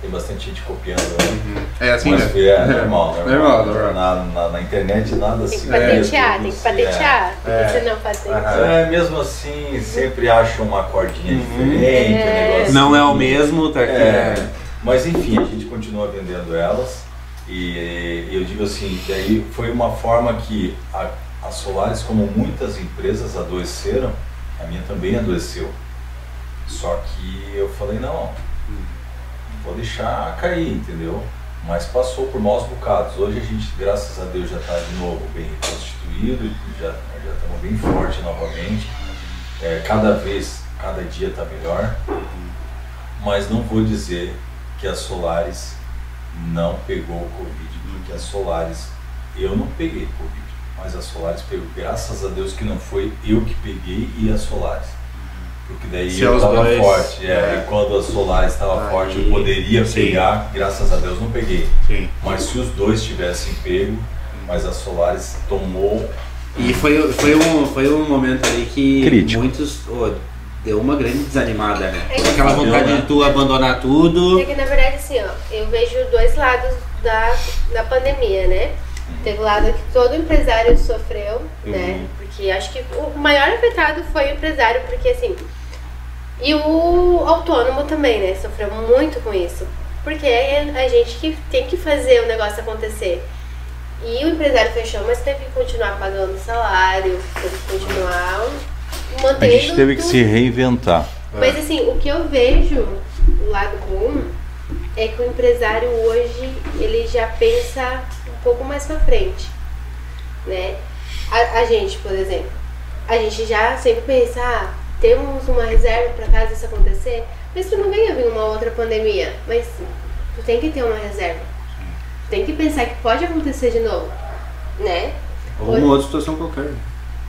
tem bastante gente copiando. Né? É assim, Mas né? é normal, *laughs* normal. Normal, normal. Na, na, na internet nada Tem assim. que patentear, tudo tem que patentear. É. senão patente. Aham. É, mesmo assim, sempre acho uma cordinha Uhum. diferente, É. um negócio Não é o assim. mesmo, tá aqui. É, mas enfim, a gente continua vendendo elas e eu digo assim, daí foi uma forma que a, a Solaris, como muitas empresas adoeceram, a minha também adoeceu. Só que eu falei, não, não vou deixar cair, entendeu? mas passou por maus bocados. Hoje a gente, graças a Deus, já está de novo bem reconstituído, já, já estamos bem forte novamente. É, cada vez, cada dia está melhor. Mas não vou dizer que a Solares não pegou o Covid, porque a Solares, eu não peguei Covid, mas a Solares pegou. Graças a Deus que não foi eu que peguei e a Solares. Porque daí Se eu estava dois- forte. É, é. E quando a Solares estava Aí, forte, eu poderia sim. pegar. Graças a Deus não peguei. Sim. Mas se os dois tivessem pego, mas a Solares tomou. E foi, foi, um, foi um momento ali que Crítico. muitos ô, deu uma grande desanimada, né? É que Aquela assim, vontade né? de tu abandonar tudo. É que na verdade assim, ó, eu vejo dois lados da, da pandemia, né? Teve o lado que todo empresário sofreu, né? Porque acho que o maior afetado foi o empresário, porque assim. E o autônomo também, né? Sofreu muito com isso. Porque é a gente que tem que fazer o negócio acontecer. E o empresário fechou, mas teve que continuar pagando salário, teve que continuar A mantendo. gente teve que tudo. se reinventar. Mas assim, o que eu vejo, o lado bom, é que o empresário hoje, ele já pensa um pouco mais pra frente, né? A, a gente, por exemplo, a gente já sempre pensa, ah, temos uma reserva pra caso isso acontecer, mas tu não venha vir uma outra pandemia, mas tu tem que ter uma reserva. Tu tem que pensar que pode acontecer de novo, né? Ou uma outra situação qualquer.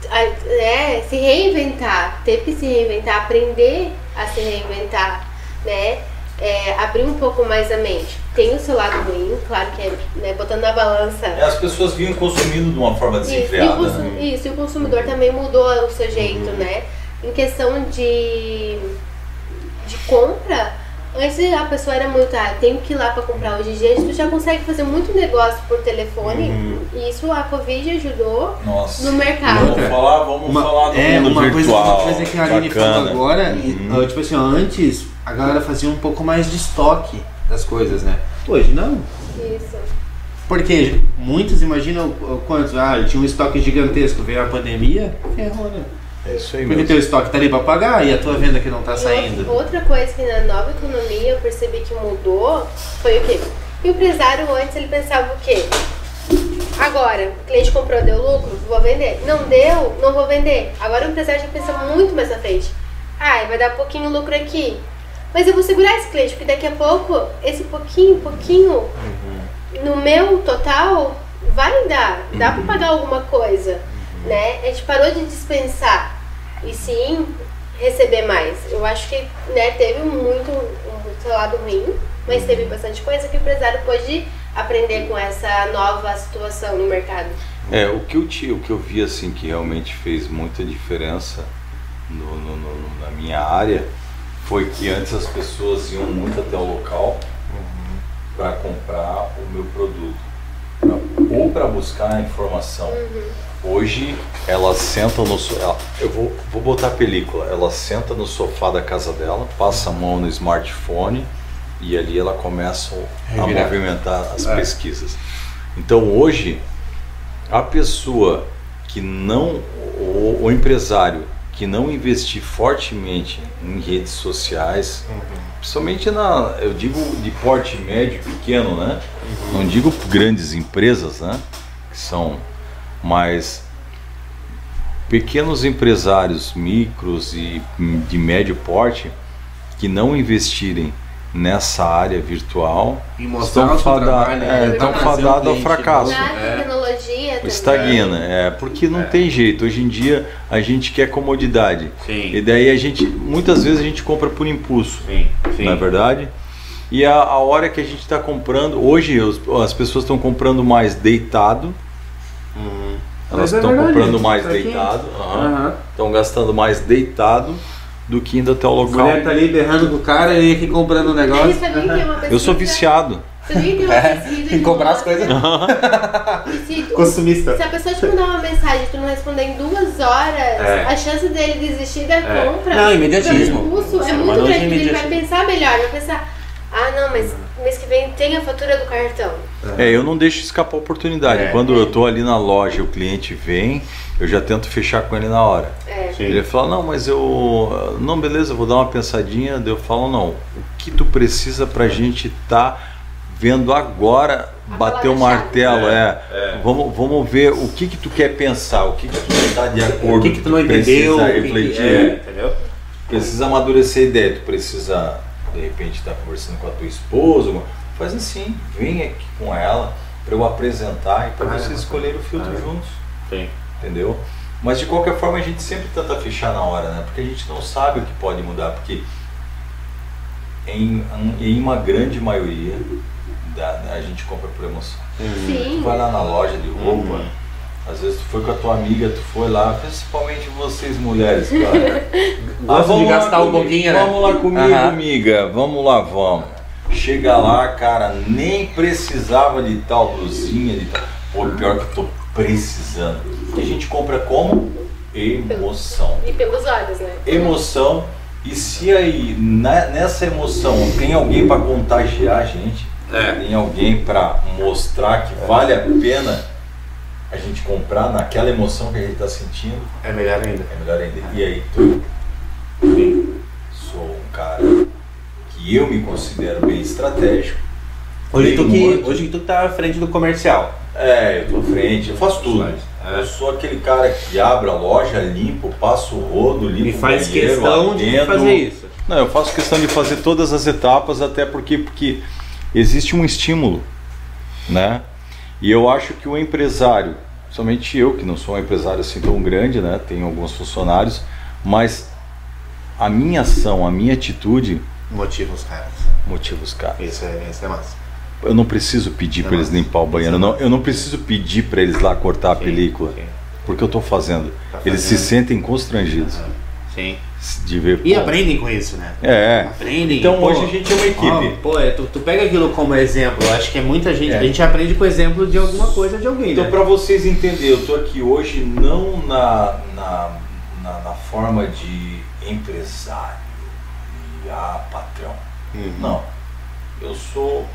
a- é, se reinventar, ter que se reinventar, aprender a se reinventar, né? É, abrir um pouco mais a mente. Tem o seu lado ruim, claro que é, né, botando na balança. É, As pessoas vinham consumindo de uma forma Isso, e, o desenfreada. né? isso, e o consumidor também mudou o seu jeito, né? Em questão de, de compra, antes a pessoa era muito, ah, tenho que ir lá pra comprar hoje em dia, tu já consegue fazer muito negócio por telefone, e isso a Covid ajudou Nossa. no mercado. Vamos falar, vamos Uma, falar do é, mundo uma virtual. coisa, uma coisa que a Aline falou agora, Uhum. tipo assim, ó, antes a galera fazia um pouco mais de estoque das coisas, né? Hoje não. Isso. Porque muitos imaginam o quanto, ah, tinha um estoque gigantesco, veio a pandemia, ferrou, né? É isso aí Porque mesmo. teu estoque tá ali pra pagar e a tua venda que não tá E saindo. outra- coisa que na nova economia eu percebi que mudou foi o quê? O empresário antes ele pensava o quê? Agora, o cliente comprou, deu lucro, vou vender. Não deu, não vou vender. Agora o empresário já pensa muito mais na frente. Ah, vai dar pouquinho lucro aqui. Mas eu vou segurar esse cliente, porque daqui a pouco, esse pouquinho, pouquinho, no meu total, vai dar. Dá pra pagar alguma coisa, né? A gente parou de dispensar e sim receber mais. Eu acho que né, teve muito um lado ruim, mas teve bastante coisa que o empresário pôde aprender com essa nova situação no mercado. É, o que eu ti- o que eu vi assim que realmente fez muita diferença no- no- no- na minha área foi que antes as pessoas iam muito até o local para comprar o meu produto pra- ou para buscar a informação. Hoje elas sentam no so- ela- eu vou, vou botar a película. Ela senta no sofá da casa dela, passa a mão no smartphone e ali ela começa a Revirar. movimentar as É. pesquisas. Então hoje a pessoa que não, o, o empresário que não investir fortemente em redes sociais, principalmente na, eu digo de porte médio e pequeno, né? Não digo grandes empresas, né? Que são mais pequenos empresários, micros e de médio porte que não investirem nessa área virtual E estão, fada- é, né? estão o fadados ao fracasso. Na É. Estagna, é, porque não É. tem jeito. Hoje em dia a gente quer comodidade. Sim. E daí a gente, muitas vezes a gente compra por impulso, Sim, sim. não é verdade? E a, a hora que a gente está comprando, hoje os- as pessoas estão comprando mais deitado, Uhum. elas é estão verdade, comprando mais deitado, estão gastando mais deitado do que indo até o A local. mulher tá ali berrando com o cara e aqui comprando um Aí negócio. Eu sou viciado. Sabia *laughs* que tem uma pesquisa Tem que comprar as coisas. que se tu- Consumista. Se a pessoa te mandar uma mensagem e tu não responder em duas horas, É. a chance dele desistir da É. compra Não, imediatismo. impulso é muito de grande. Ele vai pensar melhor, vai pensar, ah não, mas mês que vem tem a fatura do cartão. É, eu não deixo escapar a oportunidade. É. Quando eu estou ali na loja e o cliente vem, eu já tento fechar com ele na hora. É. Ele fala, não, mas eu. Não, beleza, vou dar uma pensadinha. Daí eu falo, não, o que tu precisa pra gente estar vendo agora A bater o martelo. É, É. Vamos, vamos ver o que que tu quer pensar, o que que tu está de acordo. O que, que tu não entendeu? Precisa o que que- refletir. é, entendeu? Precisa amadurecer a ideia, tu precisa, de repente, estar conversando com a tua esposa. Faz assim, vem aqui com ela para eu apresentar e para Ah, vocês é. escolherem o filtro Ah, juntos, Sim. entendeu? Mas de qualquer forma a gente sempre tenta fechar na hora, né? Porque a gente não sabe o que pode mudar, porque em, em uma grande maioria da, a gente compra por emoção. Tu Sim. vai lá na loja de roupa, Uhum. Às vezes tu foi com a tua amiga, tu foi lá, principalmente vocês mulheres, *laughs* cara. De vamos lá gastar um pouquinho, né? Vamos lá comigo, Aham. amiga. Vamos lá, vamos. Chega lá, cara, nem precisava de tal blusinha, de tal. Pô, pior que eu tô precisando. E a gente compra como? Emoção. E pelos olhos, né? Emoção. E se aí, na- nessa emoção, tem alguém para contagiar a gente, É. tem alguém para mostrar que vale a pena a gente comprar naquela emoção que a gente tá sentindo, É melhor ainda. é melhor ainda. E aí, tu Sim. sou um cara que eu me considero bem estratégico. Hoje tu, que, hoje tu tá à frente do comercial. É, eu tô à frente, eu faço tudo. É. Eu sou aquele cara que abre a loja, limpo, passo o rodo, limpo E faz o banheiro, questão de atendo. fazer isso. Não, eu faço questão de fazer todas as etapas, até porque, porque existe um estímulo, né? E eu acho que o empresário, somente eu, que não sou um empresário assim tão grande, né? Tenho alguns funcionários, mas a minha ação, a minha atitude Motiva os caras. motiva os caras. Isso é, isso é massa. Eu não preciso pedir para eles limpar o banheiro, é não, eu não preciso pedir para eles lá cortar a Sim, película, sim. porque eu estou fazendo. Tá Eles se fazendo. sentem constrangidos Sim. de ver. E pô, aprendem com isso, né? É. Aprendem. Então pô, hoje a gente é uma equipe. ó, pô, é, tu, tu pega aquilo como exemplo. Acho que é muita gente. É. A gente aprende com exemplo de alguma coisa de alguém. Então, né? para vocês entenderem, eu estou aqui hoje não na, na, na, na forma de empresário e ah, patrão. Uhum. Não. Eu sou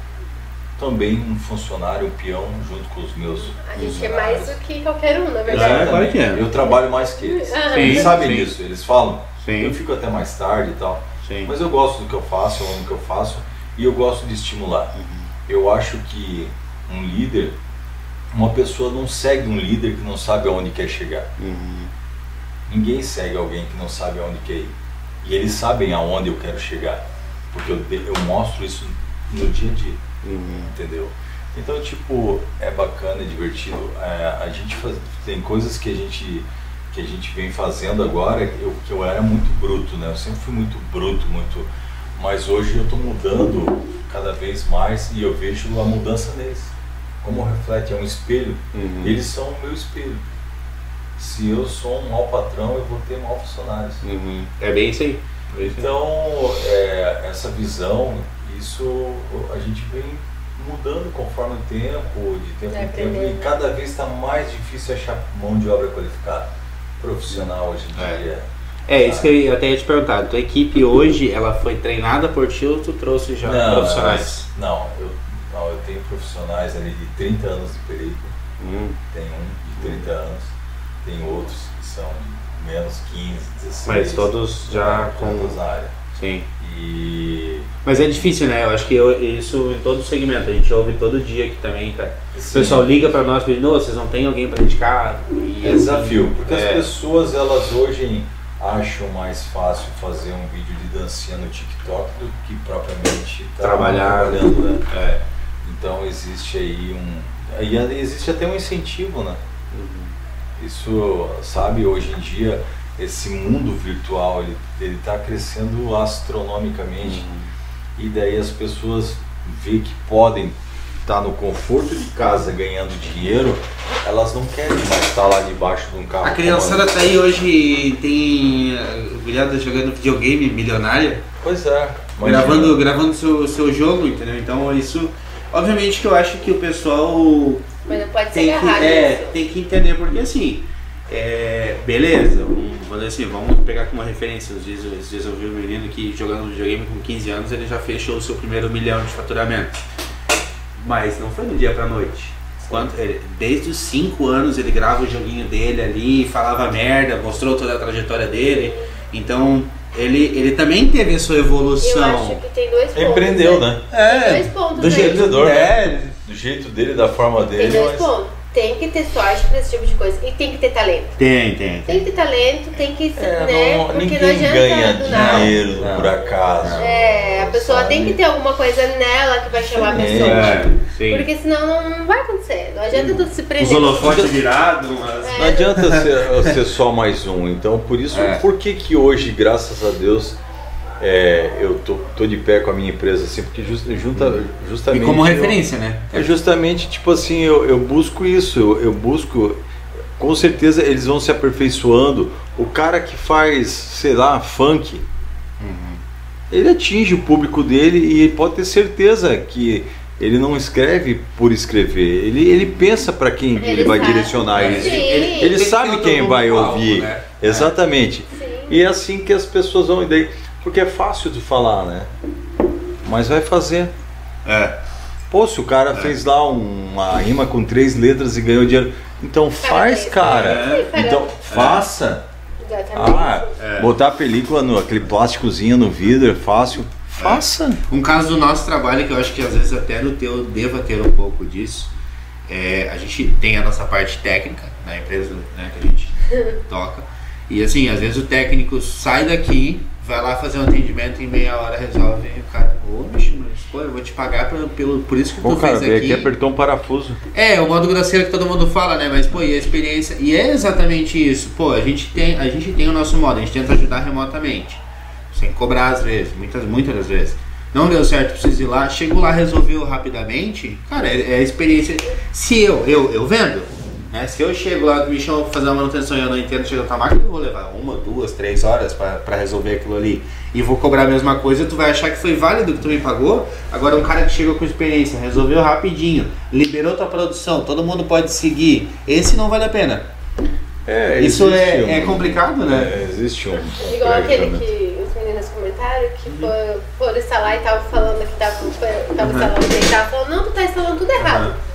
também um funcionário, um peão, junto com os meus. A gente é mais do que qualquer um, na É, verdade. claro que é. Eu trabalho mais que eles. Eles Sim, sabem sim. disso, eles falam. Sim. Eu fico até mais tarde e tal. Sim. Mas eu gosto do que eu faço, eu amo o que eu faço e eu gosto de estimular. Eu acho que um líder, uma pessoa não segue um líder que não sabe aonde quer chegar. Uhum. Ninguém segue alguém que não sabe aonde quer ir. E eles sabem aonde eu quero chegar. Porque eu, eu mostro isso no dia a dia, Entendeu? Então, tipo, é bacana, é divertido. É, a gente faz, tem coisas que a gente que a gente vem fazendo agora, eu, que eu era muito bruto, né? Eu sempre fui muito bruto, muito. Mas hoje eu estou mudando cada vez mais e eu vejo a mudança neles. Como reflete, é um espelho. Uhum. Eles são o meu espelho. Se eu sou um mau patrão, eu vou ter maus funcionários. Uhum. É bem isso aí. É bem isso aí. Então, é, essa visão, isso a gente vem mudando conforme o tempo, de tempo Vai em tempo, e cada vez está mais difícil achar mão de obra qualificada, profissional hoje em É. dia. É, isso que eu até ia te perguntar. Tua equipe hoje, ela foi treinada por ti ou tu trouxe já profissionais? Não, eu, não, eu tenho profissionais ali de 30 anos de período, Hum. tem um de 30 anos, tem outros que são de menos 15, 16. Mas todos já com- Todos na área. Sim. E Mas é difícil, né? Eu acho que eu- isso em todo segmento. A gente ouve todo dia aqui também, cara. O Sim. pessoal liga pra nós pedindo, "Ô, vocês não tem alguém pra indicar? E É desafio, porque é. as pessoas elas hoje acham mais fácil fazer um vídeo de dancinha no TikTok do que propriamente tá Trabalhar. trabalhando, né? É. Então existe aí um. Aí existe até um incentivo, né? Uhum. Isso, sabe, hoje em dia, esse mundo virtual ele, ele tá crescendo astronomicamente. Uhum. E daí as pessoas vê que podem estar no conforto de casa ganhando dinheiro, elas não querem mais estar lá debaixo de um carro. A criançada comando. tá aí hoje, tem uh, guriada jogando videogame milionária, Pois é. imagina. gravando, gravando seu, seu jogo, entendeu? Então isso. Obviamente que eu acho que o pessoal Mas não pode ser tem que, é, tem que entender, porque assim, é, beleza, vamos, vamos dizer assim, vamos pegar como uma referência. Às vezes, às vezes eu vi um menino que jogando videogame com 15 anos, ele já fechou o seu primeiro milhão de faturamento. Mas não foi do dia pra noite. Quanto, ele- desde os 5 anos ele grava o joguinho dele ali, falava merda, mostrou toda a trajetória dele. Então ele, ele também teve a sua Eu evolução. acho que tem dois pontos. Empreendeu, né? Tem dois pontos Do aí. jeito É, né? Do jeito dele, da forma Tem dele, dois mas... pontos. Tem que ter sorte pra esse tipo de coisa. E tem que ter talento. Tem, tem. Tem que ter talento, tem que ser, É, né? não- Porque ninguém não adianta ganha do nada. dinheiro Não. por acaso. É, a pessoa sabe? tem que ter alguma coisa nela que vai chamar a É. pessoa. É, sim. Porque senão não, não vai acontecer. Não adianta tu se Os prender. holofotes virados, mas... Não adianta ser, ser só mais um. Então, por isso, É. por que que hoje, graças a Deus, é, eu tô, tô de pé com a minha empresa assim? Porque just- junta, E justamente... como eu- referência, né? É justamente, tipo assim, eu, eu busco isso, eu, eu busco. Com certeza eles vão se aperfeiçoando. O cara que faz, sei lá, funk, ele atinge o público dele e ele pode ter certeza que ele não escreve por escrever. Ele, ele pensa para quem ele, Ele vai sabe. direcionar isso. Ele- Ele tem sabe quem vai ouvir. né? Exatamente. Sim. E é assim que as pessoas vão. e daí- Porque é fácil de falar, né? Mas vai fazer. É. Pô, se o cara fez lá um- uma rima com três letras e ganhou dinheiro. Então faz, cara. É. Então faça. Exatamente. Ah, É. botar a película no aquele plásticozinho no vidro é fácil. Faça. Um caso do nosso trabalho que eu acho que às vezes até no teu deva ter um pouco disso. É, a gente tem a nossa parte técnica na empresa né, que a gente *laughs* toca. E assim, às vezes o técnico sai daqui, vai lá fazer um atendimento em meia hora, resolve e o cara, ô bicho, mas pô, eu vou te pagar pelo, pelo, por isso que Pô, tu cara, fez aqui. aqui apertou um parafuso. É, o modo grosseiro que todo mundo fala, né? Mas, pô, e a experiência. E é exatamente isso. Pô, a gente tem, a gente tem o nosso modo, a gente tenta ajudar remotamente. Sem cobrar às vezes, muitas, muitas das vezes. Não deu certo, preciso ir lá. Chegou lá, resolveu rapidamente. Cara, é, é a experiência. Se eu, eu, eu vendo, né? Se eu chego lá, me chamam pra fazer uma manutenção e eu não entendo, chega na máquina, eu vou levar uma, duas, três horas pra, pra resolver aquilo ali. E vou cobrar a mesma coisa, tu vai achar que foi válido que tu me pagou. Agora um cara que chegou com experiência, resolveu rapidinho, liberou tua produção, todo mundo pode seguir. Esse não vale a pena. É, Isso existe é, é complicado, né? É, existe um. Igual aquele que os meninos comentaram que foram, foram instalar e estavam falando que estavam tava instalando e tava falando, não, tu tá instalando tudo errado.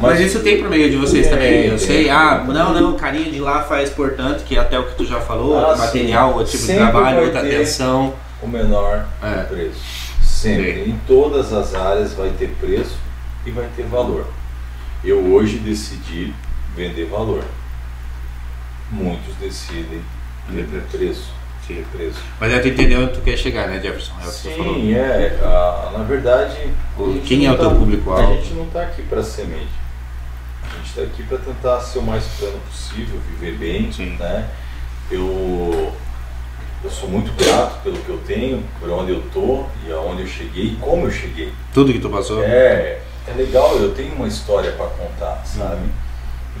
Mas isso tem por meio de vocês É, também, eu tem. sei. Ah, não, não, o carinha de lá faz, portanto, que é até o que tu já falou, Ah, material, sim. outro tipo Sempre de trabalho, outra atenção. O menor É. preço. Sempre. Sim. Em todas as áreas vai ter preço e vai ter valor. Eu hoje decidi vender valor. Muitos decidem Vender vender preço. Sim. Ter preço. Mas é tu entendeu onde tu quer chegar, né, Jefferson? É o que tu falou. Sim, é. ah, na verdade. O- a gente quem não é o teu tá- público-alvo? A gente não está aqui para semente. A gente está aqui para tentar ser o mais plano possível, viver bem, Sim. né? Eu, eu sou muito grato pelo que eu tenho, por onde eu tô e aonde eu cheguei e como eu cheguei. Tudo que tu passou? É, é legal, eu tenho uma história para contar, sabe?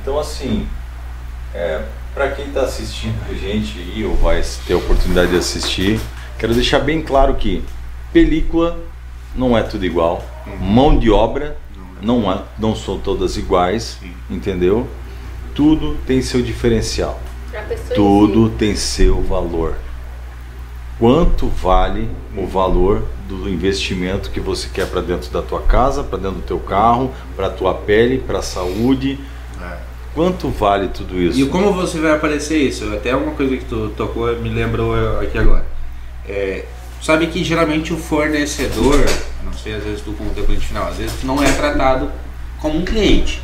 Então assim, é, para quem está assistindo a gente aí ou vai ter a oportunidade de assistir, quero deixar bem claro que película não é tudo igual, mão de obra não é, não são todas iguais, Sim. entendeu? Tudo tem seu diferencial. A Tudo tem seu valor. Quanto vale o valor do investimento que você quer para dentro da tua casa, para dentro do teu carro, para tua pele, para a saúde? É. Quanto vale tudo isso? E como você vai aparecer isso? Até uma coisa que tu tocou me lembrou aqui agora. É, sabe que geralmente o fornecedor, sei às vezes tu como teu cliente final, às vezes tu não é tratado como um cliente.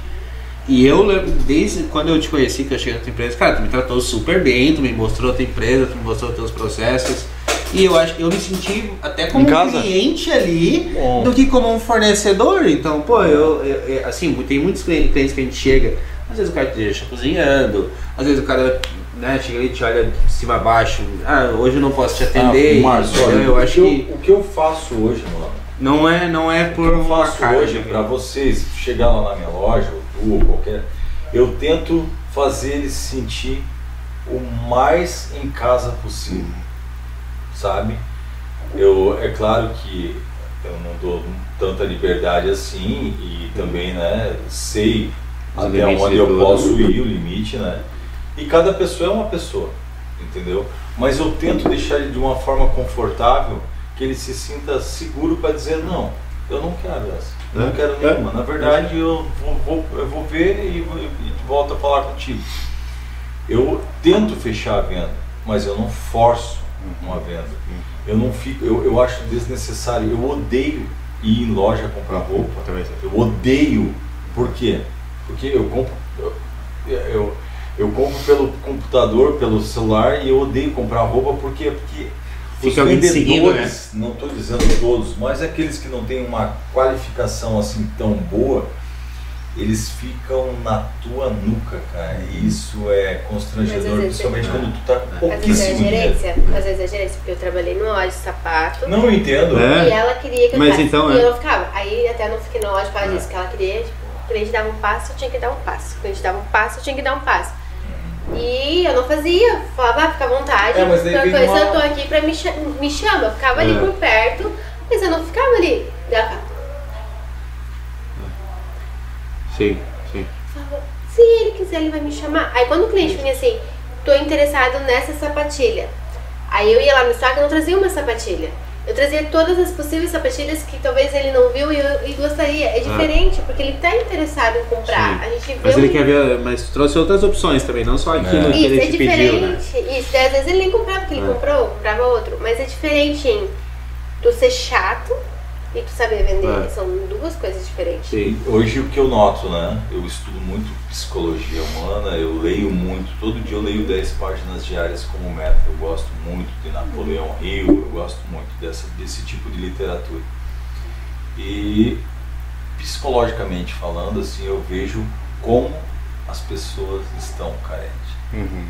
E eu lembro, desde quando eu te conheci, que eu cheguei na tua empresa, cara, tu me tratou super bem, tu me mostrou a tua empresa, tu me mostrou os teus processos. E eu acho eu me senti até como um cliente ali Bom. do que como um fornecedor. Então, pô, eu, eu- assim, tem muitos clientes que a gente chega, às vezes o cara te deixa cozinhando, às vezes o cara né, chega ali e te olha de cima a baixo, ah, hoje eu não posso te atender. Ah, entendeu? olha, eu acho que que eu, o que eu faço hoje, mano, não é, não é por eu uma faço carga. hoje para vocês chegar lá na minha loja, ou tu, ou qualquer, eu tento fazer eles se sentir o mais em casa possível, sabe? Eu, é claro que eu não dou tanta liberdade assim e também, né, sei Os até onde de eu posso *laughs* ir, o limite, né? E cada pessoa é uma pessoa, entendeu? Mas eu tento deixar ele de uma forma confortável que ele se sinta seguro para dizer não, eu não quero essa, eu não É, quero é. nenhuma. Na verdade, eu vou, vou- eu vou ver e, e volto a falar contigo. Eu tento fechar a venda, mas eu não forço numa venda. Eu não fico, eu, eu acho desnecessário, eu odeio ir em loja comprar roupa. Eu odeio. Por quê? Porque eu compro. Eu, eu, eu compro pelo computador, pelo celular e eu odeio comprar roupa por quê? Porque Fica os te seguindo, vendedores, não estou dizendo todos, mas aqueles que não têm uma qualificação assim tão boa, eles ficam na tua nuca, cara. E isso é constrangedor, principalmente é- quando tu tá com Às vezes é pouquíssimo dinheiro. gerência, às vezes é a gerência, porque eu trabalhei numa loja de sapato. Não entendo. É. E ela queria que eu Mas então, e é. eu não ficava. Aí até não fiquei na loja causa É. disso, que ela queria, tipo, o cliente dava um passo, eu tinha que dar um passo. O cliente dava um passo, eu tinha que dar um passo. E eu não fazia, falava, ah, fica à vontade, É, mas qualquer coisa uma- eu tô aqui pra me, cha- me chama. Eu ficava ali É. por perto, mas eu não ficava ali. Ela Sim, sim. falava, se ele quiser, ele vai me chamar. Aí quando o cliente vinha assim, tô interessado nessa sapatilha. Aí eu ia lá no estoque e não trazia uma sapatilha. Eu trazia todas as possíveis sapatilhas que talvez ele não viu e, eu- e gostaria. É diferente, porque ele tá interessado em comprar. Sim. A gente vê Mas ele um- quer ver, mas tu trouxe outras opções também, não só aquilo É. que Isso, ele é te pediu, né? diferente. Isso, às vezes ele nem comprava porque ele É. comprou, comprava outro. Mas é diferente em tu ser chato e tu saber vender. É. São duas coisas diferentes. Sim. Hoje o que eu noto, né? Eu estudo muito psicologia humana, eu leio muito, todo dia eu leio 10 páginas diárias como meta. Eu gosto muito de Napoleão Hill, eu gosto muito dessa, desse tipo de literatura. E psicologicamente falando, assim, eu vejo como as pessoas estão carentes. Uhum.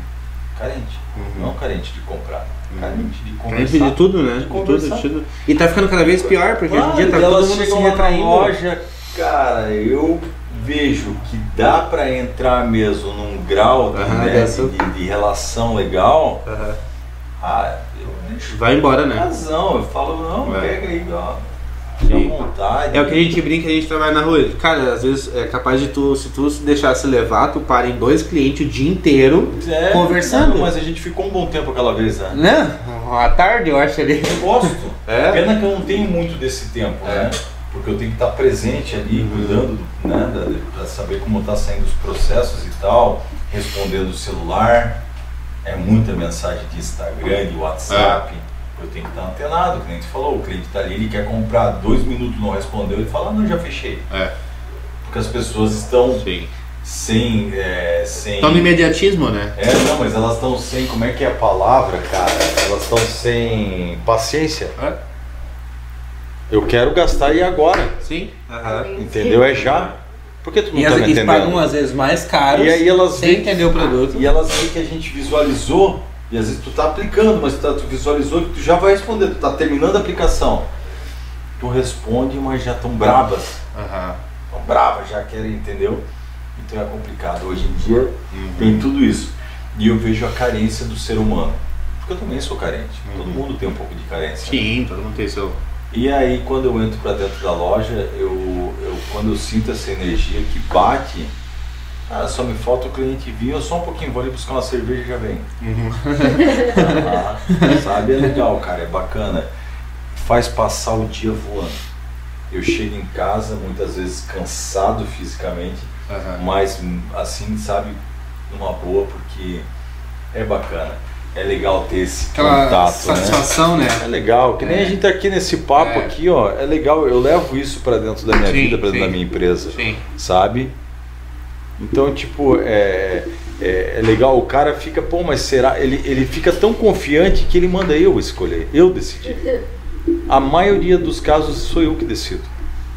Carente. Uhum. Não carente de comprar, carente de conversar. Carente de tudo, né? de De tudo, de tudo. E tá ficando cada vez pior, porque hoje em dia tá todo mundo se retraindo. loja, cara, eu vejo que dá pra entrar mesmo num grau de, Aham, né, de, de relação legal. Aham. Ah, eu deixo Vai embora, né? razão, eu falo, não, É. pega aí, ó. Fica à vontade. É o que a gente brinca, a gente trabalha na rua. Cara, às vezes é capaz de tu, se tu se deixasse levar, tu para em dois clientes o dia inteiro É, conversando. não, mas a gente ficou um bom tempo aquela vez, né? Né? À tarde, eu acho ali. Eu gosto. *laughs* É? Pena que eu não tenho muito desse tempo, né? Porque eu tenho que estar presente ali, Uhum. cuidando, né? Para saber como tá saindo os processos e tal, respondendo o celular. É muita mensagem de Instagram, de WhatsApp. Eu tenho que estar antenado, nem tu falou, o cliente tá ali, ele quer comprar dois minutos, não respondeu, ele fala, ah, não, já fechei. É. Porque as pessoas estão Sim. sem. É, sem... Então no imediatismo, né? É, não, mas elas estão sem. Como é que é a palavra, cara? Elas estão sem paciência. É. Eu quero gastar e agora. Sim. Aham. Entendeu? É já. Por que tu não E, tá as, me eles pagam entendendo? às vezes mais caros E aí elas sem entender o produto. E elas veem que a gente visualizou, e às vezes tu tá aplicando, mas tu, tá- tu visualizou que tu já vai responder, tu tá terminando a aplicação. Tu responde, mas já tão bravas. Aham. Tão bravas, já querem, entendeu? Então é complicado. Hoje em dia Uhum. tem tudo isso. E eu vejo a carência do ser humano. Porque eu também sou carente. Todo mundo tem um pouco de carência. né? Sim, todo mundo tem seu. E aí quando eu entro para dentro da loja, eu, eu quando eu sinto essa energia que bate, cara, só me falta o cliente vir, eu só um pouquinho vou ali buscar uma cerveja e já vem. Ah, sabe, é legal, cara, é bacana. Faz passar o dia voando. Eu chego em casa muitas vezes cansado fisicamente, Aham. mas assim, sabe, numa boa, porque é bacana. É legal ter esse Aquela contato, né? satisfação, né? É legal, que nem É. a gente tá aqui nesse papo É. aqui, ó. É legal, eu levo isso pra dentro da minha Sim, vida, pra dentro sim. da minha empresa, Sim. sabe? Então, tipo, é, é, é legal, o cara fica, pô, mas será? Ele, ele fica tão confiante que ele manda eu escolher, eu decidir. A maioria dos casos sou eu que decido,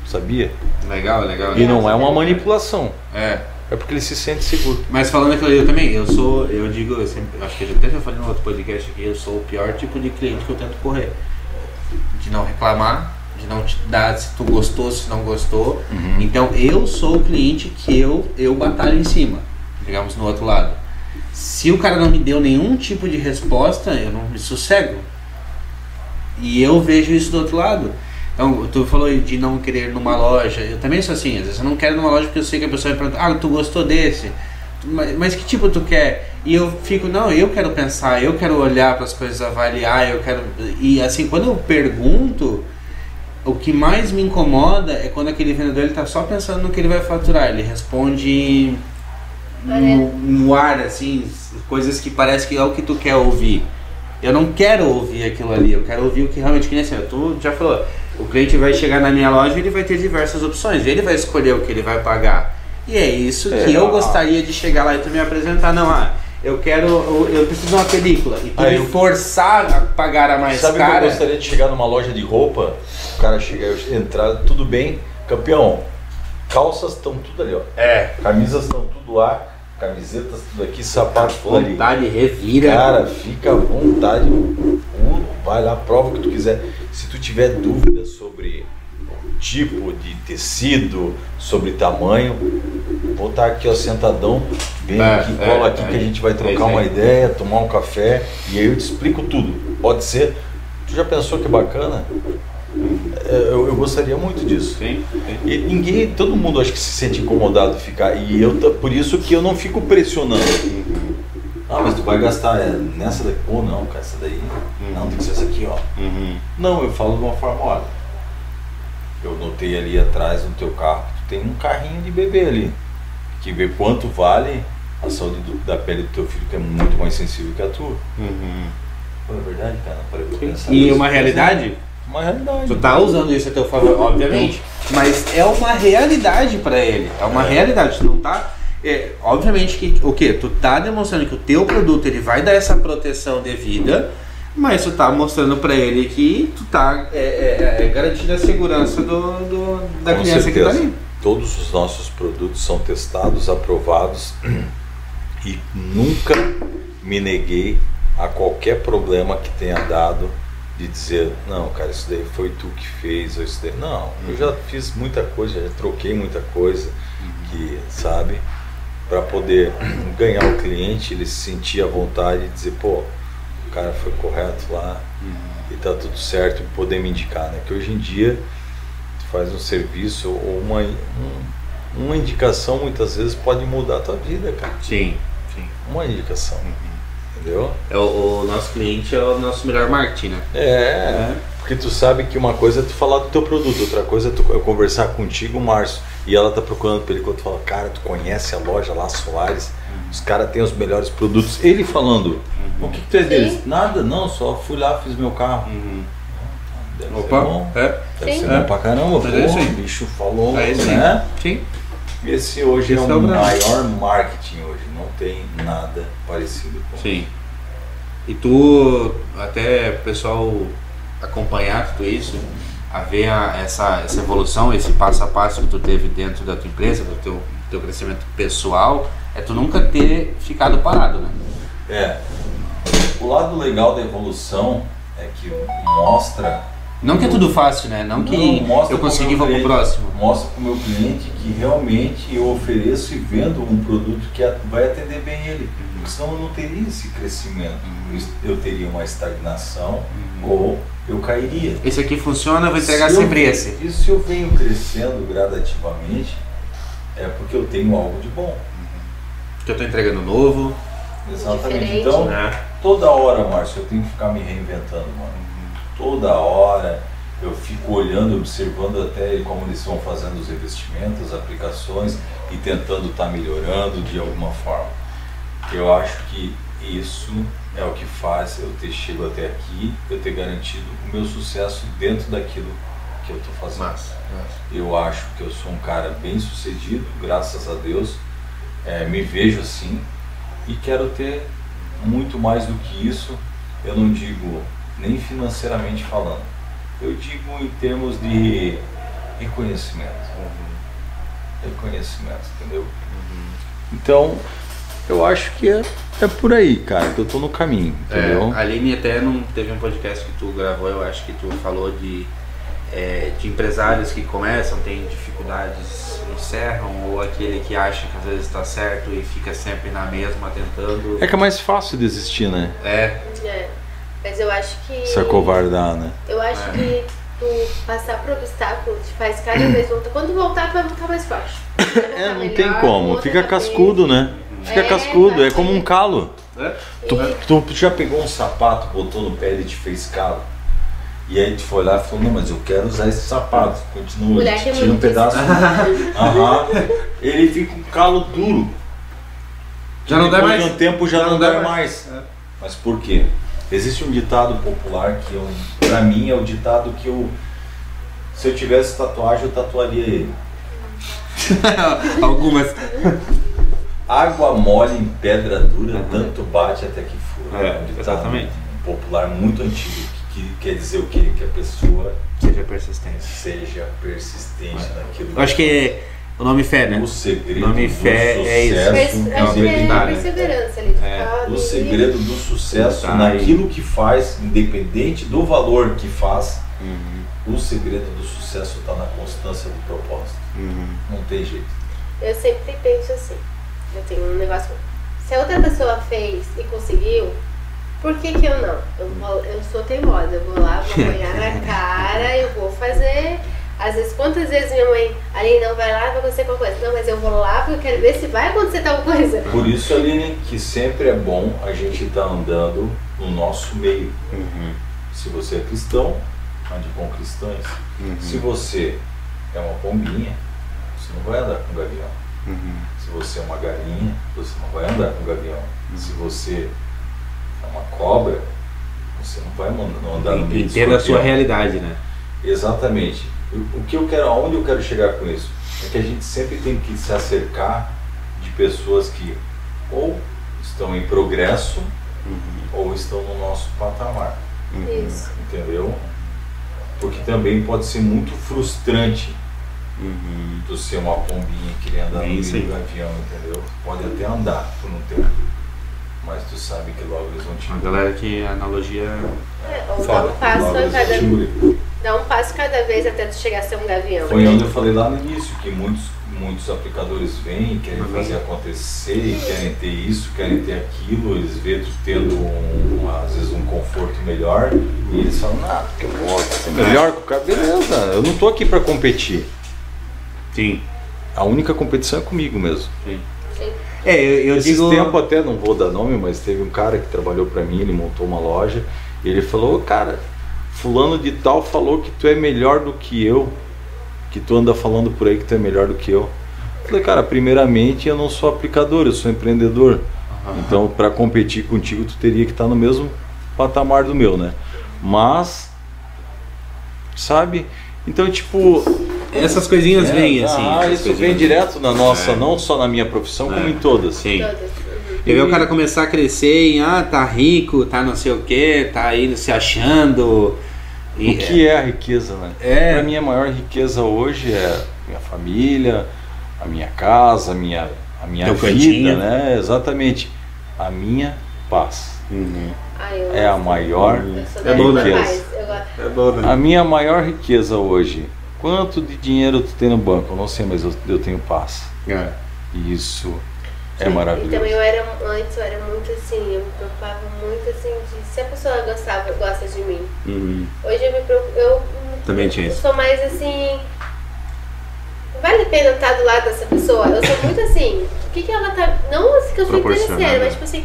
sabia? Legal, legal. E não é uma manipulação, É. é porque ele se sente seguro. Mas falando aquilo ali, eu também, eu sou, eu digo, eu sempre, acho que eu até já falei no outro podcast aqui, eu sou o pior tipo de cliente que eu tento correr. De não reclamar, de não te dar se tu gostou, se não gostou. Então eu sou o cliente que eu, eu batalho em cima, digamos no outro lado. Se o cara não me deu nenhum tipo de resposta, eu não me sossego. E eu vejo isso do outro lado. Então, tu falou de não querer numa loja. Eu também sou assim. Às vezes eu não quero numa loja porque eu sei que a pessoa vai perguntar: Ah, tu gostou desse? Mas, mas que tipo tu quer? E eu fico: Não, eu quero pensar, eu quero olhar para as coisas, avaliar. Eu quero. E assim, quando eu pergunto, o que mais me incomoda é quando aquele vendedor ele tá só pensando no que ele vai faturar. Ele responde no, no ar, assim, coisas que parece que é o que tu quer ouvir. Eu não quero ouvir aquilo ali, eu quero ouvir o que realmente quer assim, Tu já falou, o cliente vai chegar na minha loja e ele vai ter diversas opções, ele vai escolher o que ele vai pagar. E é isso É, que eu gostaria de chegar lá e tu me apresentar. Não, ah, eu quero, eu, eu preciso de uma película. E tu Ah, me forçar a pagar a mais Sabe que eu cara. gostaria de chegar numa loja de roupa, o cara chegar, entrar, tudo bem, campeão. Calças estão tudo ali, ó. É, Camisas estão tudo lá, camisetas tudo aqui, sapato tudo ali. vontade, revira. Cara, fica à vontade, vai lá, prova o que tu quiser. Se tu tiver dúvidas sobre tipo de tecido, sobre tamanho, vou estar aqui ó, sentadão, vem É, aqui, é, cola aqui é, que a gente vai é trocar uma ideia, tomar um café e aí eu te explico tudo. Pode ser. Tu já pensou que bacana? É, Eu, eu gostaria muito disso. Sim, sim. E ninguém, todo mundo acho que se sente incomodado de ficar. E eu por isso que eu não fico pressionando. Ah, mas tu vai gastar é, nessa daqui? Ou não, cara, essa daí. Não, tem que ser essa aqui, ó. Uhum. Não, eu falo de uma forma, olha. Eu notei ali atrás no teu carro, tu tem um carrinho de bebê ali. Que vê quanto vale a saúde do- da pele do teu filho, que é muito mais sensível que a tua. Uhum. Pô, é verdade, cara, pra pensar E nisso. uma realidade? Uma realidade. Tu tá usando isso a teu favor, obviamente. Mas é uma realidade pra ele. É uma É. realidade. Tu não tá. é, obviamente que o que? Tu tá demonstrando que o teu produto ele vai dar essa proteção devida, mas tu tá mostrando pra ele que tu tá é, é, é, garantindo a segurança do, do- da Com criança que tá certeza. ali. Todos os nossos produtos são testados, aprovados *clears throat* e nunca me neguei a qualquer problema que tenha dado de dizer, não, cara, isso daí foi tu que fez, ou isso daí. Não, eu já fiz muita coisa, já troquei muita coisa que, sabe, para poder *clears throat* ganhar o cliente, ele se sentir à vontade de dizer, pô, o cara foi correto lá e tá tudo certo, poder me indicar, né? Que hoje em dia tu faz um serviço ou uma, um- uma indicação muitas vezes pode mudar a tua vida, cara. Sim, sim. Uma indicação, entendeu? É o, o nosso cliente é o nosso melhor marketing, né? É, porque tu sabe que uma coisa é tu falar do teu produto, outra coisa é tu, eu conversar contigo, Márcio, e ela tá procurando película, tu fala, cara, tu conhece a loja lá, Solares, os caras têm os melhores produtos. Ele falando, o que, que tu é deles? Nada, não, só fui lá, fiz meu carro. Uhum. Deve ser Opa, bom. é. Deve Sim. ser bom pra caramba, Mas é isso pô, aí. o bicho falou, É isso né? Sim. Esse hoje Esse é é o maior marketing hoje, não tem nada parecido com Sim. E tu, até o pessoal acompanhar tudo isso, a ver a- essa, essa evolução, esse passo a passo que tu teve dentro da tua empresa, do teu, teu crescimento pessoal, é tu nunca ter ficado parado, né? É. O lado legal da evolução é que mostra Não que é tudo fácil, né? Não que Não, eu consegui vou pro próximo. mostra para o meu cliente que realmente eu ofereço e vendo um produto que vai atender bem ele. Porque senão eu não teria esse crescimento. Eu teria uma estagnação ou eu cairia. Esse aqui funciona, eu vou entregar Se eu- sempre esse. E se eu venho crescendo gradativamente, é porque eu tenho algo de bom. Que eu tô entregando novo. Exatamente. Diferente. Então, Né? Toda hora, Márcio, eu tenho que ficar me reinventando, mano. Toda hora eu fico olhando, observando até como eles vão fazendo os investimentos, as aplicações e tentando estar melhorando de alguma forma. Eu acho que isso é o que faz eu ter chegado até aqui, eu ter garantido o meu sucesso dentro daquilo que eu estou fazendo. Massa. massa. Eu acho que eu sou um cara bem sucedido, graças a Deus. É, me vejo assim e quero ter muito mais do que isso. Eu não digo nem financeiramente falando, eu digo em termos de reconhecimento. Reconhecimento, entendeu? Então, eu acho que é, é por aí, cara, que eu tô no caminho, entendeu? É, a Aline até não teve um podcast que tu gravou, eu acho que tu falou de, é, de empresários que começam, têm dificuldades, encerram, ou aquele que acha que às vezes está certo e fica sempre na mesma tentando. É que é mais fácil desistir, né? É, É. Mas eu acho que. Se acovardar, né? Eu acho É. que tu passar por obstáculo te faz cada vez voltar. Quando voltar, tu vai voltar mais forte. É, não melhor, tem como. Fica cascudo, né? Fica É, cascudo, é como um calo. é. Tu, tu já pegou um sapato, botou no pé e te fez calo? E aí tu foi lá e falou, não, mas eu quero usar esse sapato. Continua, Mulher que é tira um muito pedaço. Aham. Ele fica um calo duro. Já não dá Depois mais. de um tempo já, não, dá mais. É. Mas por quê? Existe um ditado popular que eu, pra mim é o ditado que eu se eu tivesse tatuagem eu tatuaria ele. *laughs* Algumas. Água mole em pedra dura, tanto bate até que fura. É, um ditado exatamente. popular muito antigo que, que quer dizer o quê? Que a pessoa Seja persistente. seja persistente naquilo. Eu acho que o nome fé, né? o segredo nome do fé sucesso. é isso. É uma acho que é perseverança ali. É, ficar O segredo do sucesso Tá naquilo que faz, independente do valor que faz, Uhum, o segredo do sucesso está na constância do propósito. uhum. Não tem jeito. Eu sempre penso assim. Eu tenho um negócio. Se a outra pessoa fez e conseguiu, por que, que eu não? Eu, vou- eu sou teimosa, eu vou lá, vou *laughs* apanhar na cara, eu vou fazer. Às vezes, quantas vezes minha mãe, ali não vai lá, vai acontecer alguma coisa. Não, mas eu vou lá porque eu quero ver se vai acontecer tal coisa. Por isso, Aline, que sempre é bom a gente estar andando no nosso meio. Uhum. Se você é cristão, ande com cristãos. Uhum. Se você é uma pombinha, você não vai andar com gavião. Uhum. Se você é uma galinha, você não vai andar com gavião. Se você uma cobra, você não vai não andar no meio de Entenda a sua realidade, né? Exatamente. O o que eu quero, aonde eu quero chegar com isso? É que a gente sempre tem que se acercar de pessoas que ou estão em progresso ou estão no nosso patamar, Isso. entendeu? Porque também pode ser muito frustrante Uhum. tu ser uma pombinha que anda no É meio do avião, entendeu? Pode até andar por um tempo, mas tu sabe que logo eles vão te A galera que a analogia. É, ou dá Fala, um passo cada. Dá um passo cada vez até tu chegar a ser um gavião. Foi onde eu falei lá no início, que muitos, muitos aplicadores vêm e querem Amém. fazer acontecer, e querem ter isso, querem ter aquilo, eles vêem tu tendo um, às vezes um conforto melhor, e eles falam, ah, porque eu vou ser melhor que o cara. Beleza, eu não tô aqui para competir. Sim. A única competição é comigo mesmo. Sim. É, eu, eu Esses digo. tempo até, não vou dar nome, mas teve um cara que trabalhou para mim, ele montou uma loja, e ele falou, cara, fulano de tal falou que tu é melhor do que eu, que tu anda falando por aí que tu é melhor do que eu. Eu falei, cara, primeiramente eu não sou aplicador, eu sou empreendedor. Então, para competir contigo, tu teria que estar no mesmo patamar do meu, né? Mas, sabe? Então, tipo, Essas coisinhas é, vêm assim. Ah, isso coisinhas. vem direto na nossa, É. não só na minha profissão, como É. em todas. Sim. Todas. E ver o cara começar a crescer em, ah, tá rico, tá não sei o que, tá aí se achando. E, O que é a riqueza, né? É. Pra mim a maior riqueza hoje é minha família, a minha casa, a minha, a minha Teu vida, cantinho. né? Exatamente. A minha paz. Uhum. Ah, É a maior É bom, né? É bom, né? A minha maior riqueza hoje. Quanto de dinheiro tu tem no banco? Eu não sei, mas eu, eu tenho paz. É. E isso é E também maravilhoso. eu era, antes eu era muito assim, eu me preocupava muito assim de se a pessoa gostava, gosta de mim. Uhum. Hoje eu me preocupo, eu Também tinha eu isso. sou mais assim. Vale a pena estar do lado dessa pessoa? Eu sou muito assim, o que, que ela tá. Não assim que eu sou interesseira, mas tipo assim,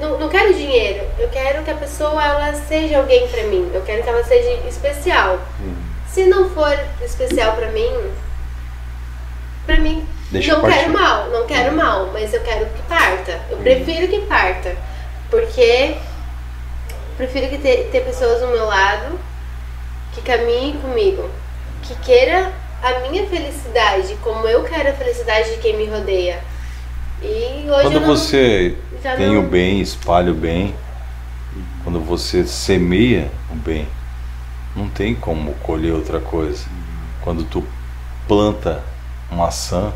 não, não quero dinheiro. Eu quero que a pessoa ela seja alguém pra mim. Eu quero que ela seja especial. Uhum. Se não for especial pra mim, pra mim Deixa não quero mal, não quero mal, mas eu quero que parta. Eu prefiro que parta, porque prefiro que ter, ter pessoas do meu lado que caminhem comigo, que queira a minha felicidade, como eu quero a felicidade de quem me rodeia. E hoje eu Quando não, você tem não, o bem, espalha o bem, quando você semeia o bem, não tem como colher outra coisa. Quando tu planta maçã,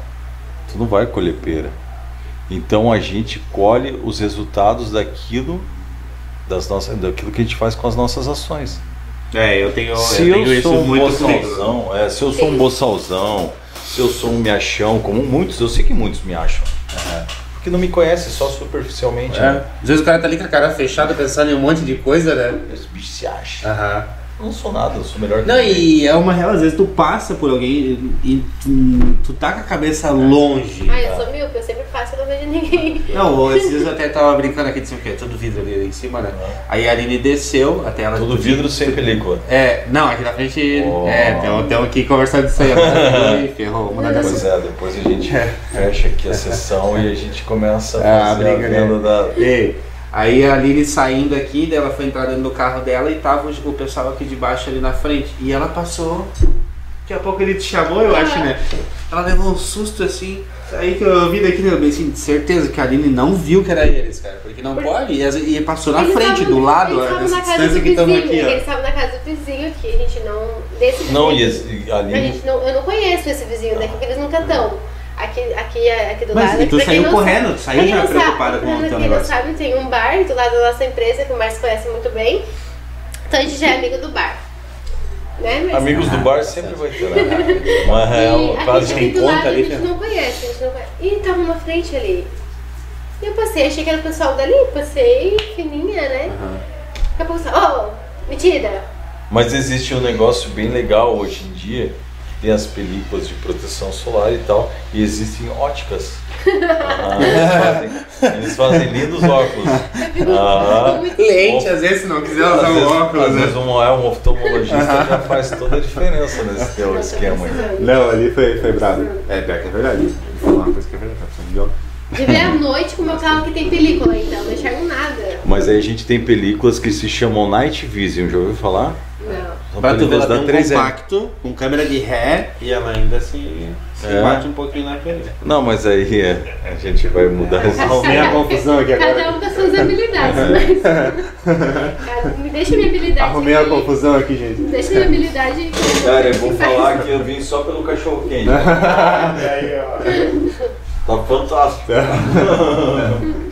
tu não vai colher pera. Então a gente colhe os resultados daquilo, das nossas, daquilo que a gente faz com as nossas ações. É, eu tenho, Se eu tenho eu isso sou um boçalzão, é, se eu sou um boçalzão, se eu sou um me achão, como muitos, eu sei que muitos me acham. Porque não me conhecem só superficialmente. É. né? Às vezes o cara tá ali com a cara fechada pensando em um monte de coisa, né? Esse bicho se acha. Aham. Eu não sou nada, eu sou melhor que Não, ninguém. e é uma real, às vezes tu passa por alguém e tu, tu tá com a cabeça longe. Ai, eu sou míope, eu sempre faço e não vejo ninguém. Não, esses dias eu até tava brincando aqui, disse o quê? Todo vidro ali em cima, né? Aí a Aline desceu até ela. Todo vidro sem película. É, não, aqui na frente. Oh. É, tem, tem aqui conversando disso aí. agora, e Ferrou, dar Pois é, depois a gente fecha aqui a sessão e a gente começa a Ah, fazer a briga, venda né? da. Ei, Aí a Aline saindo aqui, ela foi entrar dentro do carro dela e tava o pessoal aqui de baixo ali na frente. E ela passou. Daqui a pouco ele te chamou, eu acho, né? Ela levou um susto assim. Aí que eu vi daqui, né, eu pensei, de certeza que a Aline não viu que era eles, cara. Porque não pode. E, as- e passou na Eles frente, estavam- do lado, eles ó, estavam nessa na casa distância do que estamos vizinho, aqui, ó. Eles estavam na casa do vizinho aqui, a gente não. Desse Não, e vizinho. esse- A ali. gente não, eu não conheço esse vizinho daqui, porque eles nunca estão. Aqui, aqui, aqui do Mas lado. e tu saiu não correndo, sabe- tu saiu já sabe- preocupada com o pra teu Quem não negócio. sabe, tem um bar do lado da nossa empresa, que o Márcio conhece muito bem. Então a gente já é amigo do bar. Né? Amigos do bar sempre vai ter, né? Mas é E uma aqui quase conta lado ali, a gente cara? não conhece, a gente não conhece. E tava na frente ali. E eu passei, achei que era o pessoal dali, passei fininha, né? Aham. Daqui a pouco, ô, mentira! Mas existe um negócio bem legal hoje em dia. Tem as películas de proteção solar e tal. E existem óticas. *laughs* Ah, eles, fazem, eles fazem lindos óculos. Ah, Lente, às vezes, se não quiser usar vezes, óculos, às né? vezes um, é um oftalmologista já faz toda a diferença nesse teu esquema aí. Não, ali foi, foi bravo. É, pior que é verdade. Ele falou uma coisa que é verdade. tá? De ver à noite com o meu carro que tem película, então, não enxergo nada. Mas aí a gente tem películas que se chamam Night Vision, já ouviu falar? Pra tu ver, ela tem um 3M. compacto, com câmera de ré, e ela ainda se, se É. bate um pouquinho na película. Não, mas aí é, a gente vai mudar esse Arrumei a confusão aqui Cada agora. um com as suas habilidades, mas. *laughs* Cada- Me deixa minha habilidade. Arrumei a aqui. confusão aqui, gente. Deixa minha habilidade. Cara, eu vou falar que eu vim só pelo cachorro quente. *laughs* Tá fantástico. *laughs*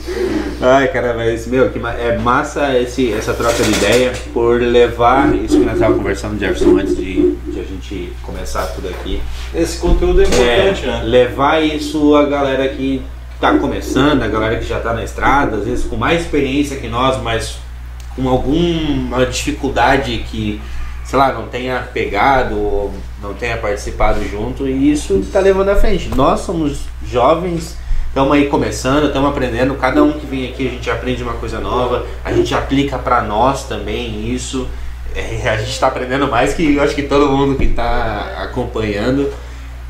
Ai, cara, mas, meu, que ma- é massa esse, essa troca de ideia por levar isso que nós estávamos conversando, Jefferson, antes de, de a gente começar tudo aqui. Esse conteúdo é importante, É, né? levar isso a galera que tá começando, a galera que já tá na estrada, às vezes com mais experiência que nós, mas com alguma dificuldade que, sei lá, não tenha pegado ou não tenha participado junto, e isso tá levando à frente. Nós somos jovens, estamos aí começando, estamos aprendendo, cada um que vem aqui a gente aprende uma coisa nova, a gente aplica para nós também isso. É, a gente está aprendendo mais que eu acho que todo mundo que está acompanhando.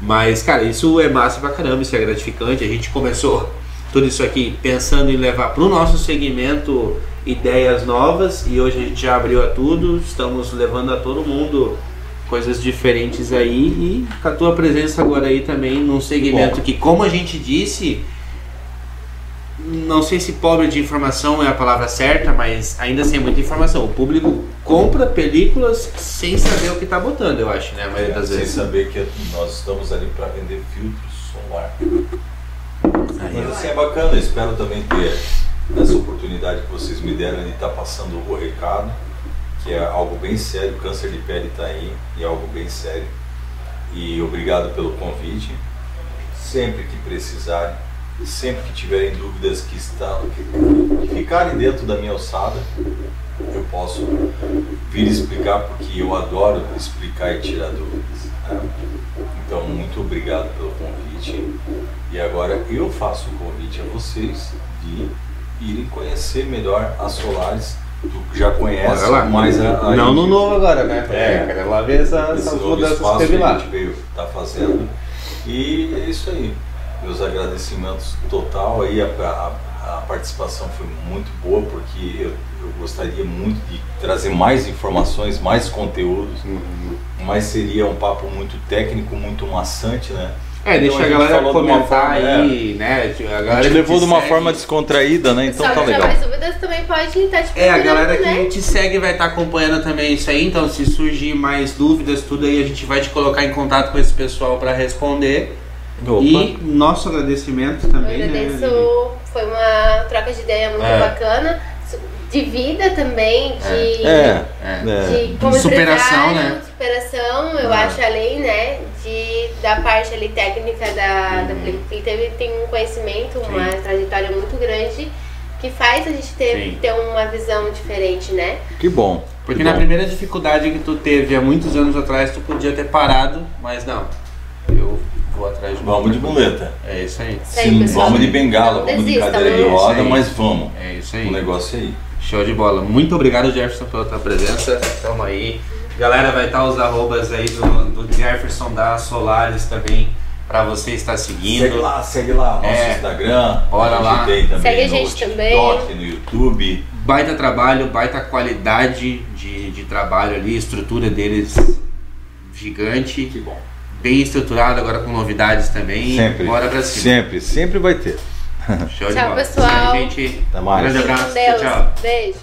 Mas, cara, isso é massa pra caramba, isso é gratificante. A gente começou tudo isso aqui pensando em levar para o nosso segmento ideias novas e hoje a gente já abriu a tudo, estamos levando a todo mundo coisas diferentes aí e com a tua presença agora aí também num segmento Bom. que, como a gente disse, não sei se pobre de informação é a palavra certa, mas ainda sem muita informação. O público compra películas sem saber o que tá botando, eu acho, né? A maioria das Sem vezes. saber que nós estamos ali para vender filtro solar. Aí, Mas assim é bacana, eu espero também ter essa oportunidade que vocês me deram de estar passando o recado, que é algo bem sério, câncer de pele está aí e é algo bem sério. E obrigado pelo convite. Sempre que precisarem, sempre que tiverem dúvidas que, está, que, que ficarem dentro da minha alçada, eu posso vir explicar, porque eu adoro explicar e tirar dúvidas. né? Então, muito obrigado pelo convite. E agora eu faço o convite a vocês de irem conhecer melhor a Solares. Já conhece, lá. mas a, a Não no novo agora, né? É. quero lá ver essa, esse essas mudanças que teve que a lá. gente veio estar fazendo. E é isso aí. Meus agradecimentos total aí, a, a, a participação foi muito boa, porque eu, eu gostaria muito de trazer mais informações, mais conteúdos, Uhum. mas seria um papo muito técnico, muito maçante, né? É, deixa Então, a gente galera comentar forma, aí, né? A A galera gente que levou de uma segue- forma descontraída, né? Então Só tá legal. mais dúvidas também pode estar te É, a galera que né? te segue vai estar acompanhando também isso aí, então se surgir mais dúvidas, tudo aí, a gente vai te colocar em contato com esse pessoal para responder. Opa. E nosso agradecimento Eu também, né? agradeço, foi uma troca de ideia muito É. bacana. De vida também, de, É, É. é. de como Superação, né? superação, eu Ah. acho, além, né, de, da parte ali técnica da, da película. Ele teve, tem um conhecimento, uma Uhum. Sim. trajetória muito grande que faz a gente ter, Sim. ter uma visão diferente, né? Que bom. Porque que na bom. primeira dificuldade que tu teve há muitos anos atrás, tu podia ter parado, mas não. Eu vou atrás de uma Vamos de muleta. É isso aí. Sim, pessoal. vamos de bengala, Não vamos de desista, cadeira de né? roda, mas vamos. É isso O aí. negócio aí. Show de bola. Muito obrigado, Jefferson, pela tua presença. Tamo aí. Galera, vai estar os arrobas aí do, do Jefferson da Solares também pra você estar seguindo. Segue lá, segue lá nosso É. Instagram. Bora gente lá. Também Segue a no gente TikTok, no YouTube. Baita trabalho, baita qualidade de, de trabalho ali, estrutura deles gigante, Que bom. bem estruturado, agora com novidades também. Sempre. Bora pra cima. Sempre, sempre vai ter. *laughs* Show tchau, de bola. pessoal. Gente, Até mais. Grande abraço. Tchau, tchau. Beijo.